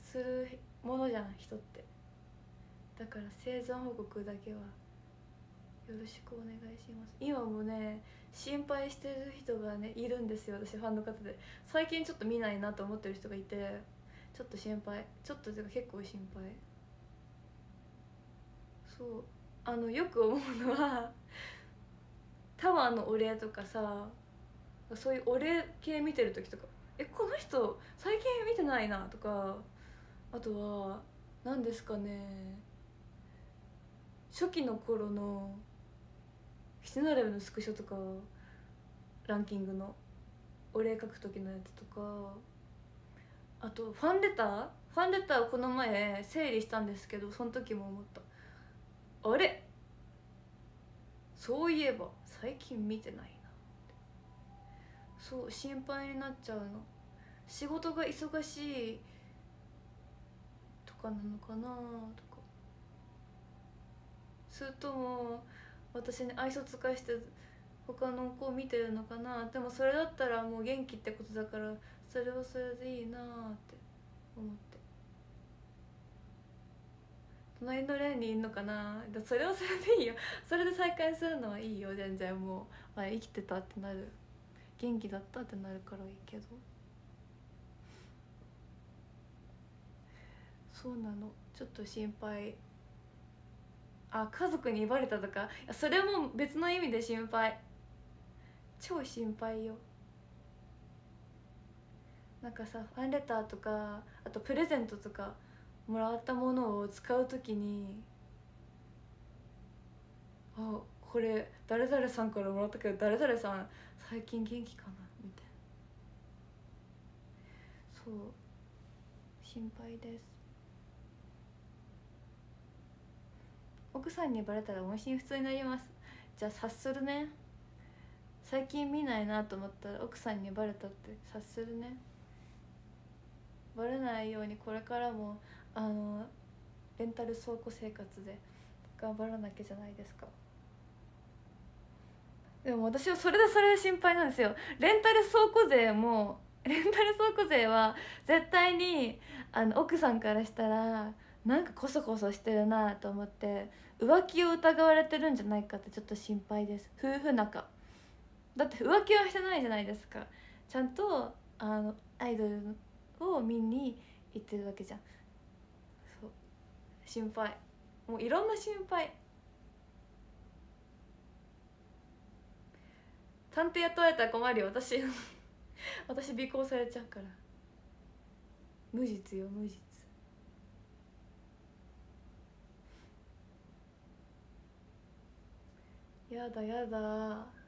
するものじゃん人って。だから生存報告だけはよろしくお願いします。今もね心配してる人がねいるんですよ私ファンの方で。最近ちょっと見ないなと思ってる人がいてちょっと心配。ちょっとていうか結構心配。そう。あのよく思うのはタワーのお礼とかさそういうお礼系見てる時とかえこの人最近見てないなとかあとは何ですかね初期の頃の七並べのスクショとかランキングのお礼書く時のやつとかあとファンレターファンレターをこの前整理したんですけどその時も思った。あれ？そういえば最近見てないな。そう心配になっちゃうの。仕事が忙しいとかなのかなとか。それとも私に愛想尽かして他の子を見てるのかな。でもそれだったらもう元気ってことだからそれはそれでいいなって思って。隣のレーンにいんのかな？それはそれでいいよ。それで再会するのはいいよ。全然もう。まあ生きてたってなる。元気だったってなるからいいけど。そうなの。ちょっと心配。あ家族にバレたとか？それも別の意味で心配。超心配よ。なんかさファンレターとかあとプレゼントとか。もらったものを使う時にあこれ誰々さんからもらったけど誰々さん最近元気かなみたいな。そう。心配です。奥さんにバレたら音信不通になります。じゃあ察するね。最近見ないなと思ったら奥さんにバレたって察するね。バレないようにこれからもあのレンタル倉庫生活で頑張らなきゃじゃないですか。でも私はそれでそれで心配なんですよ。レンタル倉庫税もレンタル倉庫税は絶対にあの奥さんからしたらなんかコソコソしてるなと思って浮気を疑われてるんじゃないかってちょっと心配です。夫婦仲。だって浮気はしてないじゃないですか。ちゃんとあのアイドルを見に行ってるわけじゃん。心配。もういろんな心配。探偵雇われたら困るよ。私 私尾行されちゃうから。無実よ無実。やだやだ。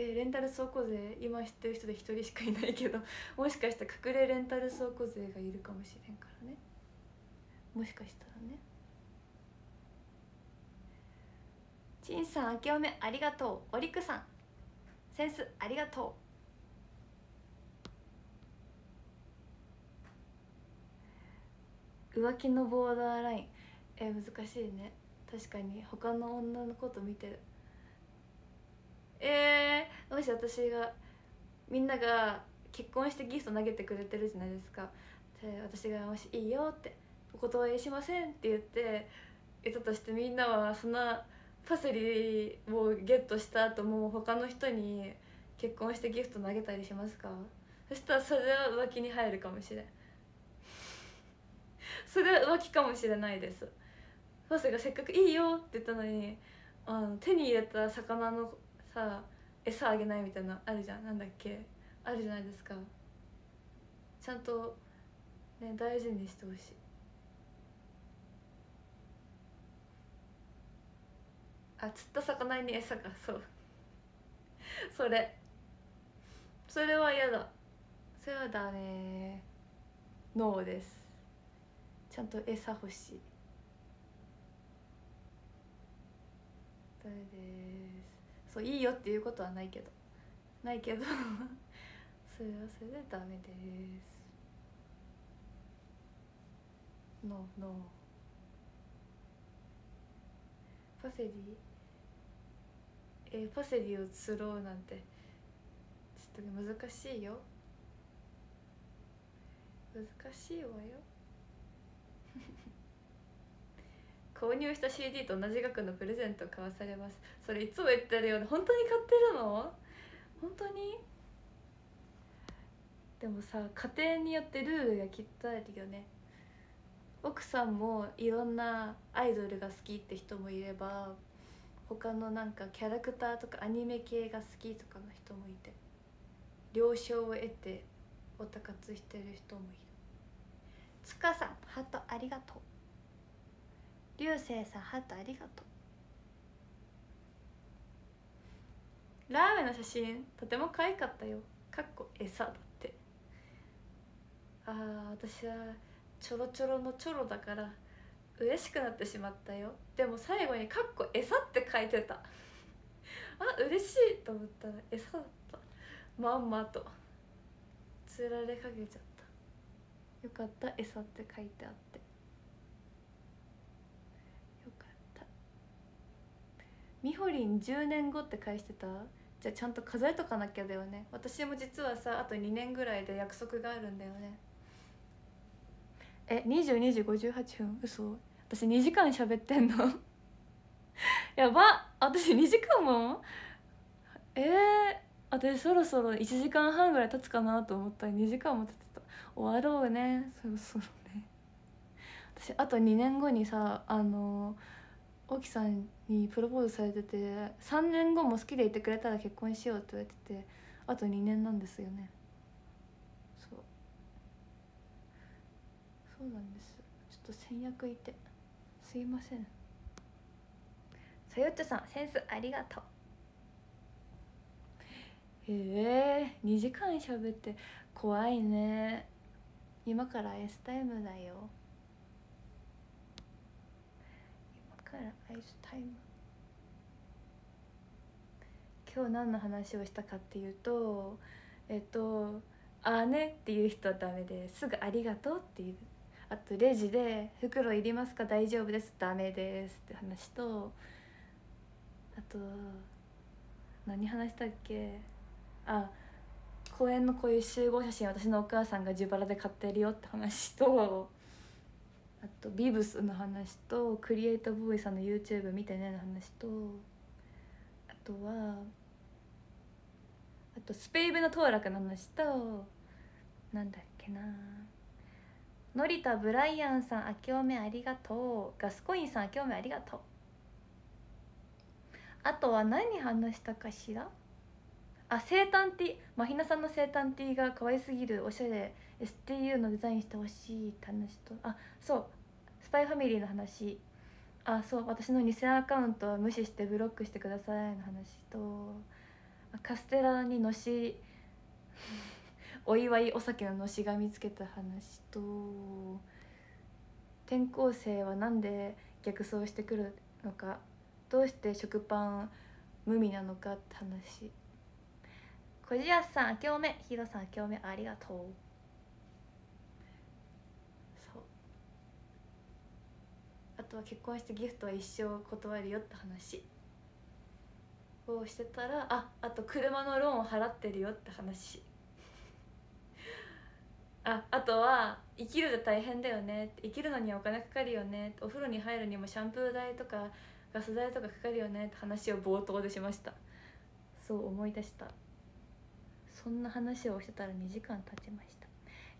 えレンタル倉庫税今知ってる人で1人しかいないけど もしかしたら隠れレンタル倉庫税がいるかもしれんからね。もしかしたらね。陳さん明けおめありがとう。おりくさん。センスありがとう。浮気のボーダーライン。え難しいね。確かに他の女のこと見てる。えー、もし私がみんなが結婚してギフト投げてくれてるじゃないですか。で私がもし「いいよ」って「お断りしません」って言って言ったとしてみんなはそんなパセリをゲットした後も他の人に結婚してギフト投げたりしますか？そしたらそれは浮気に入るかもしれん。それは浮気かもしれないです。ファスがせっかく「いいよ」って言ったのにあの手に入れた魚のさ餌あげないみたいなあるじゃん。なんだっけ？あるじゃないですか。ちゃんとね大事にしてほしい。あ釣った魚に餌か。そう。それ。それは嫌だ。それはだねノーです。ちゃんと餌欲しい。ダメですそういいよっていうことはないけど。ないけど。それはそれでダメです。ノーノーパセリ？えー、パセリを釣ろうなんて。ちょっと難しいよ。難しいわよ。購入した CD と同じ額のプレゼントを買わされます。それいつも言ってるよね本当に買ってるの？本当に？でもさ家庭によってルールがきっとあるよね。奥さんもいろんなアイドルが好きって人もいれば他のなんかキャラクターとかアニメ系が好きとかの人もいて了承を得てオタ活してる人もいる。つかさんハートありがとう。流星さんハートありがとう。ラーメンの写真とても可愛かったよ。かっこ餌だって。ああ私はちょろちょろのちょろだから嬉しくなってしまったよ。でも最後に「かっこ餌」って書いてた。あ嬉しいと思ったら餌だった。まんまと。つられかけちゃった。よかった餌って書いてあってよかったみほりん10年後って返してた？じゃあちゃんと数えとかなきゃだよね。私も実はさあと2年ぐらいで約束があるんだよね。え二22時58分？嘘。私2時間喋ってんの。やば。私2時間も？えー、私そろそろ1時間半ぐらい経つかなと思った。ら2時間も経ってた。終わろうね。そろそろね。私あと2年後にさあの沖さんにプロポーズされてて3年後も好きでいてくれたら結婚しようって言われててあと2年なんですよね。そう。そうなんです。ちょっと先約いて。すいません。さよっちょさんセンスありがとう。へえ2時間しゃべって。怖いね。今からアイスタイムだよ今からアイスタイム。今日何の話をしたかっていうとえっと「ああね」っていう人はダメですぐ「ありがとう」っていう。あとレジで「袋いりますか？大丈夫です」「ダメです」って話とあと何話したっけ？あ公園のこういう集合写真私のお母さんが自腹で買ってるよって話とあとビブスの話とクリエイトボーイさんの YouTube 見てねの話とあとはあとスペイブの当落の話となんだっけな。のりたブライアンさんあきおめありがとう。ガスコインさんあきおめありがとう。あとは何話したかしら？あ生誕ティー。まひなさんの生誕ティーが可愛すぎる。おしゃれ。STU のデザインしてほしいって話とあそう。スパイファミリーの話。あそう。私の偽アカウントは無視してブロックしてくださいの話とカステラにのしお祝いお酒ののしが見つけた話と転校生は何で逆走してくるのかどうして食パン無味なのかって話。小じやさん明けおめひろさん明けおめありがとうあとは結婚してギフトは一生断るよって話。をしてたらああと車のローンを払ってるよって話。ああとは生きると大変だよね。生きるのにはお金かかるよね。お風呂に入るにもシャンプー代とかガス代とかかかるよねって話を冒頭でしました。そう思い出した。そんな話をしてたら2時間経ちました。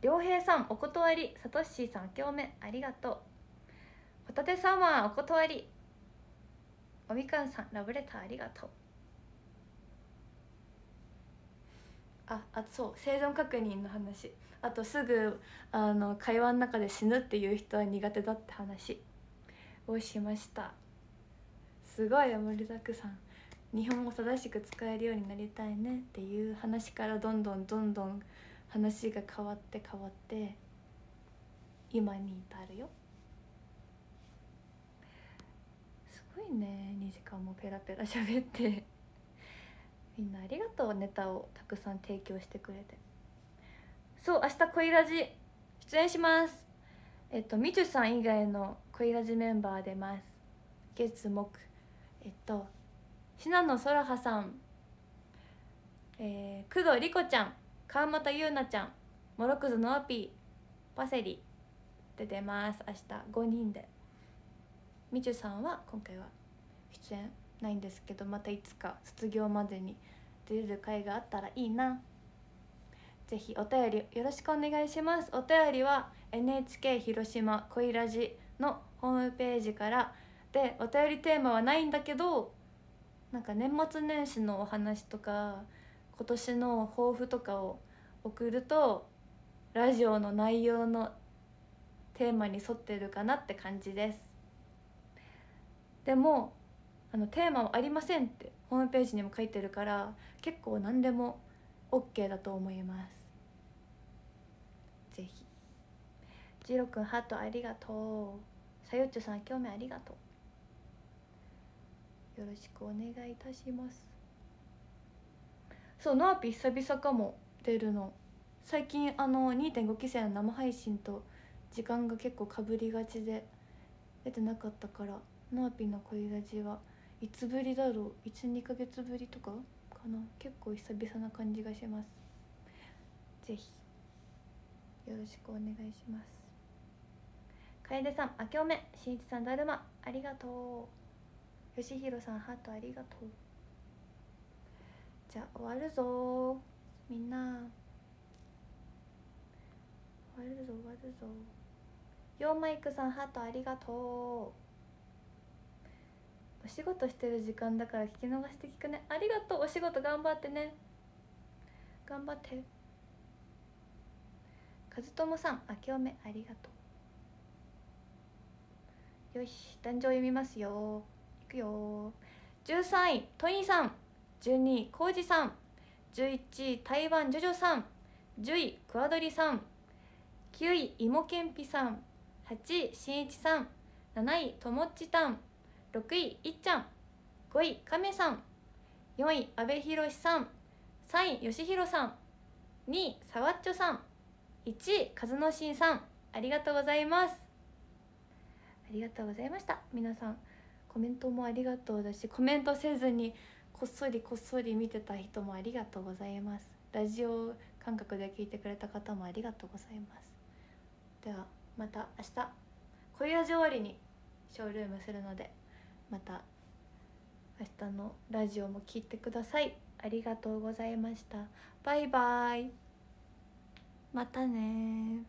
良平さんお断り。さとしーさん今日目ありがとう。ホタテサマーお断り。おみかんさんラブレターありがとう。ああそう生存確認の話。あとすぐあの会話の中で死ぬっていう人は苦手だって話。をしました。すごい盛りだくさん。日本語正しく使えるようになりたいねっていう話からどんどんどんどん話が変わって変わって今に至るよすごいね2時間もペラペラ喋って。みんなありがとうネタをたくさん提供してくれて。そう明日恋ラジ出演します。えっとみちゅさん以外の恋ラジメンバー出ます。月木。えっと信濃そらはさん。えー、工藤莉子ちゃん。川又優奈ちゃん。モロクズノーピーパセリ。で出ます。明日5人で。みちゅさんは今回は出演ないんですけどまたいつか卒業までに出れる会があったらいいな。ぜひお便りよろしくお願いします。お便りは NHK 広島恋ラジのホームページからでお便りテーマはないんだけどなんか年末年始のお話とか今年の抱負とかを送るとラジオの内容のテーマに沿ってるかなって感じです。でもあのテーマはありませんってホームページにも書いてるから結構何でも OK だと思います。ぜひ。ジロくんハートありがとう。さよっちょさん興味ありがとう。よろしくお願いいたします。そうノアピ久々かも出るの。最近あの2.5期生の生配信と時間が結構かぶりがちで出てなかったから。ノアピの恋ラジはいつぶりだろう？12ヶ月ぶりとかかな？結構久々な感じがします。ぜひよろしくお願いします。楓さん明けおめ。しんいちさんだるま。ありがとう。よしひろさんハートありがとう。じゃあ終わるぞ。みんな。終わるぞ終わるぞ。ヨーマイクさんハートありがとう。お仕事してる時間だから聞き逃して聞くね。ありがとう。お仕事頑張ってね。頑張って。和友さん明けおめありがとう。よし壇上読みますよ。いくよ。13位トインさん。12位コウジさん。11位台湾ジョジョさん。10位クワドリさん。9位いもけんぴさん。8位しんいちさん。7位ともっちたん。6位いっちゃん。5位かめさん。4位阿部寛さん。3位よしひろさん。2位さわっちょさん。1位和野しんさん。ありがとうございます。ありがとうございました。皆さんコメントもありがとうだしコメントせずにこっそりこっそり見てた人もありがとうございます。ラジオ感覚で聞いてくれた方もありがとうございます。ではまた明日。恋ラジ終わりにショールームするので。また明日のラジオも聞いてください。ありがとうございました。バイバイ。またね